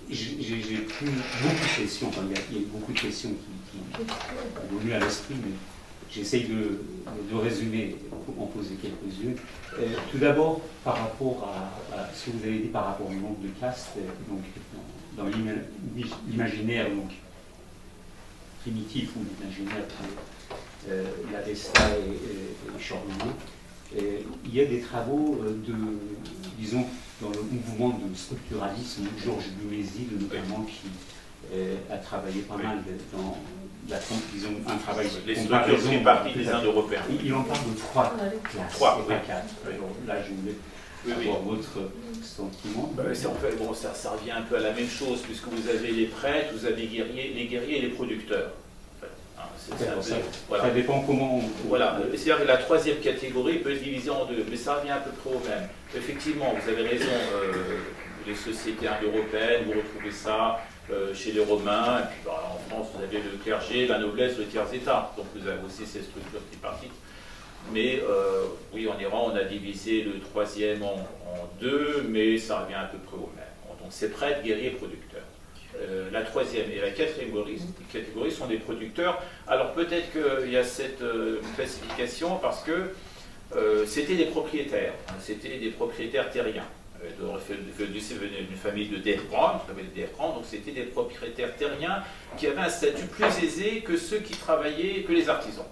j'ai pris beaucoup de questions, enfin, il y, a, beaucoup de questions qui, qui m'ont venu à l'esprit, mais j'essaye de, de, résumer pour en poser quelques-unes. Euh, tout d'abord, par rapport à, ce que vous avez dit par rapport au nombre de castes, donc dans l'imaginaire donc, primitif ou l'imaginaire euh, l'Avesta et, et, et, il y a des travaux euh, de, disons, dans le mouvement de structuralisme, Georges Dumézil notamment, qui euh, a travaillé pas mal dans la, disons, un travail Les structures des Indes européens. Il, en parle de trois classes, trois, pas quatre. Là, je voulais Oui, votre sentiment. Bah, c'est en fait, bon, ça, ça revient un peu à la même chose, puisque vous avez les prêtres, vous avez les guerriers, les guerriers et les producteurs. en fait. Hein, peu- ça, voilà. ça dépend comment on. Voilà, c'est-à-dire que la troisième catégorie peut être divisée en deux, mais ça revient à peu près au même. Effectivement, vous avez raison, euh, les sociétés indo-européennes, vous retrouvez ça euh, chez les Romains, et puis bah, en France, vous avez le clergé, la noblesse, le tiers-état, donc vous avez aussi ces structures tripartites. Mais euh, oui, en Iran, on a divisé le troisième en, deux, mais ça revient à peu près au même. Donc c'est prêtre, guerrier, producteur. Euh, la troisième et la quatrième catégorie, sont des producteurs. Alors peut-être qu'il y a cette euh, classification parce que c'était des propriétaires, hein, c'était des propriétaires terriens. C'est venu d'une famille de Dehran, une famille de Dehran, donc c'était des propriétaires terriens qui avaient un statut plus aisé que ceux qui travaillaient, que les artisans.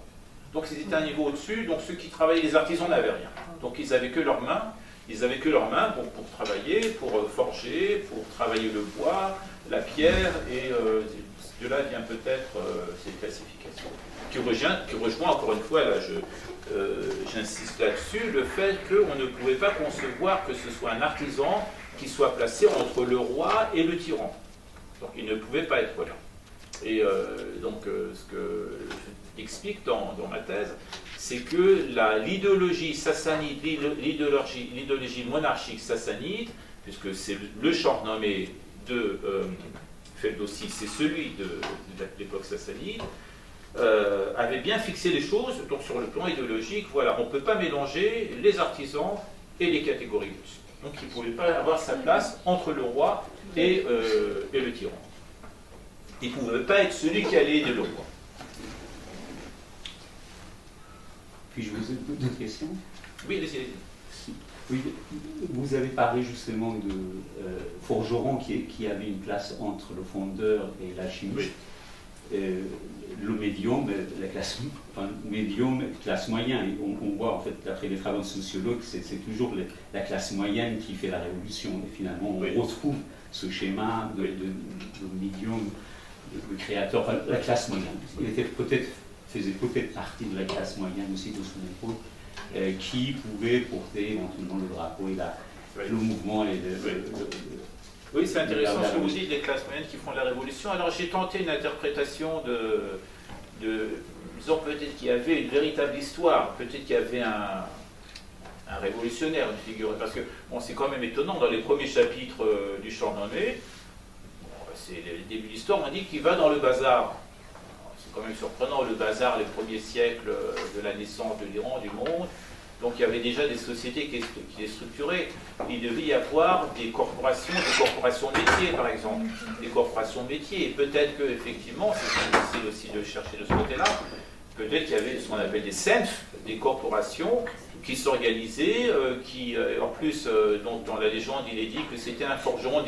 Donc c'était un niveau au-dessus, donc ceux qui travaillaient, les artisans n'avaient rien. Donc ils avaient que leurs mains, ils avaient que leurs mains pour, travailler, pour euh, forger, pour travailler le bois, la pierre, et euh, de là vient peut-être euh, cette classification. Qui rejoint, qui rejoint encore une fois, là j'insiste là-dessus, le fait qu'on ne pouvait pas concevoir que ce soit un artisan qui soit placé entre le roi et le tyran. Donc il ne pouvait pas être là. Et donc ce que j'explique dans, ma thèse, c'est que l'idéologie sassanide, l'idé- l'idéologie, monarchique sassanide, puisque c'est le Shahnameh de euh, Ferdowsi, c'est celui de, l'époque sassanide, euh, avait bien fixé les choses, donc sur le plan idéologique, voilà, on ne peut pas mélanger les artisans et les catégories au-dessus. Donc il ne pouvait pas avoir sa place entre le roi et, euh, et le tyran. Il ne pouvait pas être celui qui allait aider le roi. Puis je vous ai d'autres questions? Oui, allez-y, Oui, vous avez parlé justement de euh, forgeron qui, qui avait une place entre le fondeur et l'alchimiste. Oui. Euh, le médium, euh, la classe, enfin, médium, classe moyenne. On, on voit en fait, d'après les travaux de sociologues, c'est c'est toujours les- la classe moyenne qui fait la révolution. Et finalement, on Oui. retrouve ce schéma de, de, de médium, de, de créateur, enfin, la classe moyenne. Il était peut-être faisait peut-être partie de la classe moyenne aussi de son époque, euh, qui pouvait porter éventuellement le drapeau et la, Oui. le mouvement et le, Oui. c'est intéressant La- ce que vous dites, les classes moyennes qui font la révolution. Alors j'ai tenté une interprétation de, de disons peut-être qu'il y avait une véritable histoire, peut-être qu'il y avait un, un révolutionnaire, une figure, parce que bon, c'est quand même étonnant, dans les premiers chapitres euh, du Chardonnay, bon, c'est le début de l'histoire, on dit qu'il va dans le bazar. Quand même surprenant, le bazar, les premiers siècles euh, de la naissance de l'Iran, du monde. Donc il y avait déjà des sociétés qui, qui les structuraient. Il devait y avoir des corporations, des corporations métiers par exemple, des corporations métiers. Et peut-être que effectivement, c'est essaie aussi de chercher de ce côté-là, peut-être qu'il y avait ce qu'on appelle des SENF, des corporations qui s'organisaient, euh, qui euh, en plus, donc, dans la légende, il est dit que c'était un forgeron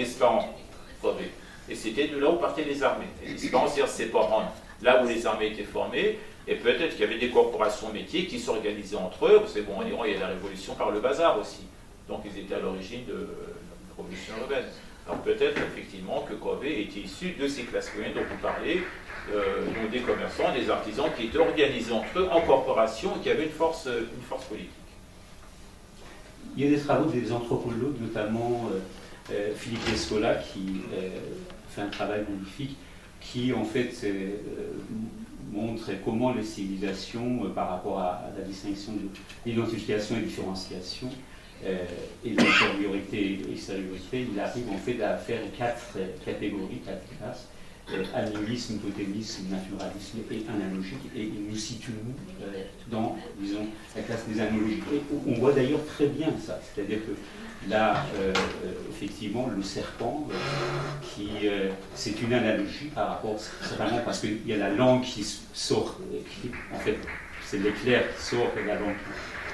formé. Et c'était de là où partaient les armées. Et l'Espérance, c'est-à-dire c'est pas rendre là où les armées étaient formées, et peut-être qu'il y avait des corporations métiers qui s'organisaient entre eux, parce bon, en Iran, il y a la révolution par le bazar aussi. Donc ils étaient à l'origine de la révolution urbaine. Alors peut-être effectivement que Covey était issu de ces classes moyennes dont vous parlez, euh, donc des commerçants, des artisans qui étaient organisés entre eux en corporation et qui avaient une force, une force politique. Il y a des travaux des anthropologues, notamment euh, euh, Philippe Descola, qui euh, fait un travail magnifique, qui en fait euh, montre comment les civilisations, euh, par rapport à, la distinction de l'identification et différenciation, euh, et l'intériorité et l'extériorité, il arrive en fait à faire quatre catégories, quatre classes. Euh, animisme, totémisme, naturalisme et analogique, et il nous situe nous, euh, dans, disons, la classe des analogiques. Et on voit d'ailleurs très bien ça, c'est-à-dire que là, euh, effectivement, le serpent, qui, c'est une analogie par rapport, certainement parce qu'il y a la langue qui sort, en fait, c'est l'éclair qui sort et la langue,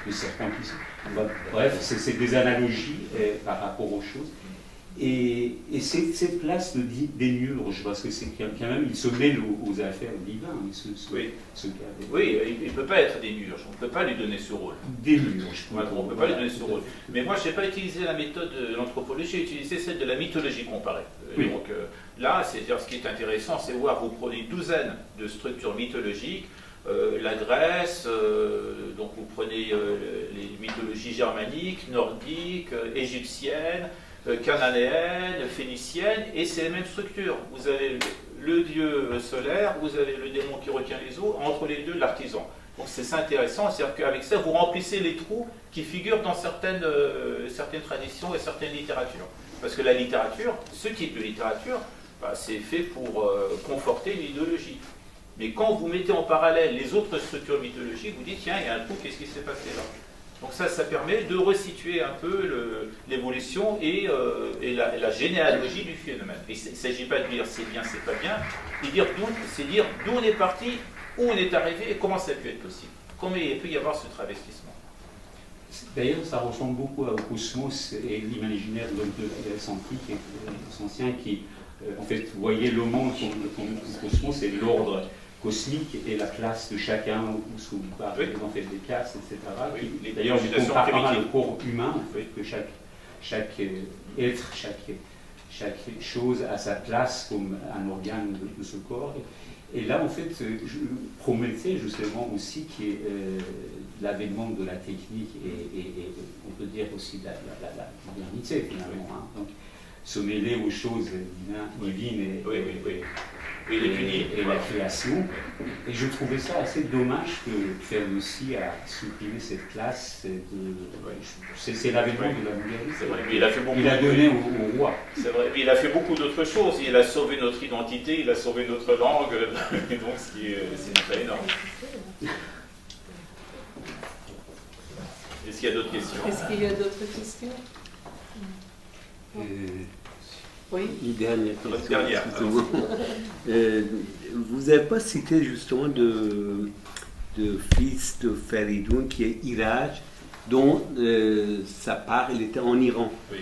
le serpent qui sort. Bref, c'est des analogies par rapport aux choses. Et, et cette, place de démiurge, parce que c'est quand même, il se mêle aux, aux affaires divines, il se, se, Oui. Oui, il ne peut pas être des murges, on ne peut pas lui donner ce rôle. Démiurge. Ouais, on ne peut pas lui donner ce rôle. Mais moi, je n'ai pas utilisé la méthode de l'anthropologie, j'ai utilisé celle de la mythologie comparée. Euh, Oui. Donc euh, là, c'est-à-dire ce qui est intéressant, c'est voir, vous prenez une douzaine de structures mythologiques, euh, la Grèce, euh, donc vous prenez euh, les mythologies germaniques, nordiques, euh, égyptiennes, euh, cananéennes, phéniciennes, et c'est les mêmes structures. Vous avez le, dieu solaire, vous avez le démon qui retient les eaux, entre les deux l'artisan. Donc c'est intéressant, c'est-à-dire qu'avec ça vous remplissez les trous qui figurent dans certaines, euh, certaines traditions et certaines littératures. Parce que la littérature, ce type de littérature, bah, c'est fait pour euh, conforter l'idéologie. Mais quand vous mettez en parallèle les autres structures mythologiques, vous dites tiens, il y a un trou, qu'est-ce qui s'est passé là? Donc ça, ça permet de resituer un peu l'évolution et, euh, la, généalogie du phénomène. Il ne s'agit pas de dire c'est bien, c'est pas bien, c'est dire d'où on est parti, où on est arrivé et comment ça a pu être possible. Comment il peut y avoir ce travestissement. D'ailleurs, ça ressemble beaucoup au cosmos et l'imaginaire de l'homme antique et des anciens qui, euh, en fait, voyaient le monde comme le cosmos et l'ordre cosmique et la place de chacun ou sous par Oui. en fait des classes, etc. Oui, D'ailleurs, je civilisations compare pas mal primitives. le corps humain, en fait, que chaque, chaque euh, être, chaque, chaque chose a sa place comme un organe de, de ce corps. Et, là, en fait, euh, je promettais justement aussi que euh, l'avènement de la technique et, et- et on peut dire aussi de la, la- modernité finalement. hein. Donc, se mêler aux choses divin- divines et, Oui, oui, oui. Et, et la création. Et je trouvais ça assez dommage que Ferrucci a supprimé cette classe. de- C'est l'avènement de la. Mais il a fait beaucoup Il a donné au, au roi. C'est vrai. Mais il a fait beaucoup d'autres choses. Il a sauvé notre identité, il a sauvé notre langue. Et donc, ce qui est- énorme. Est-ce qu'il y a d'autres questions? Est-ce qu'il y a d'autres questions? Euh, Oui. Une dernière question. dernière. Euh, vous n'avez pas cité justement de, de fils de Feridoun qui est Iraj, dont euh, sa part, il était en Iran. Oui.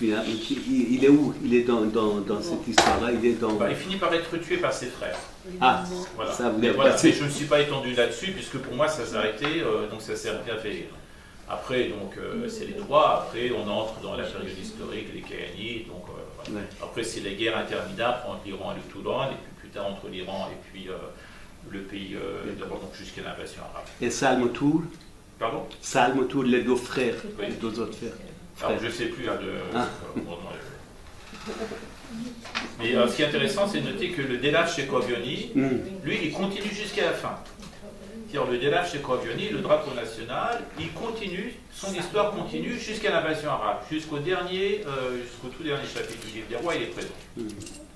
Il, il- il est où? Il est dans, dans, dans cette histoire-là Il est dans. Bah, Il finit par être tué par ses frères. Ah, Voilà. Ça, vous voilà. je ne me suis pas étendu là-dessus, puisque pour moi, ça s'est arrêté, euh, donc ça s'est arrêté à Félir. Après, donc, euh, c'est les trois. Après, on entre dans la période historique, les Kayanides. Donc, euh. Ouais. Après, c'est les guerres interminables entre l'Iran et le Touran, et puis plus tard entre l'Iran et puis euh, le pays euh, d'abord, donc jusqu'à l'invasion arabe. Et Salm Tour, Pardon? Salm Tour, les deux frères, Oui. les deux autres frères. Alors, je ne sais plus. hein, de, Ah. euh. Mais euh, ce qui est intéressant, c'est de noter que le Delaf chez Kovioni, Hmm. lui, il continue jusqu'à la fin. Le chez le drapeau national, il continue, son histoire continue jusqu'à l'invasion arabe, jusqu'au dernier, euh, jusqu'au tout dernier chapitre du livre des rois, il est présent. Hmm.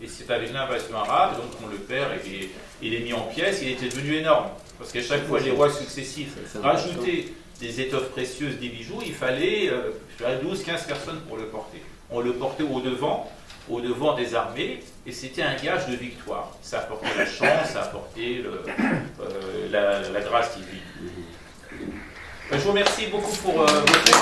Et c'est avec l'invasion arabe, donc on le perd, et il est, il est mis en pièces, il était devenu énorme. Parce qu'à chaque fois, les rois successifs rajoutaient des étoffes précieuses, des bijoux, il fallait euh, 12-15 personnes pour le porter. On le portait au devant, au devant des armées, et c'était un gage de victoire. Ça apportait la chance, ça apportait le- euh, la, la grâce divine. Ben, je vous remercie beaucoup pour euh, votre écoute.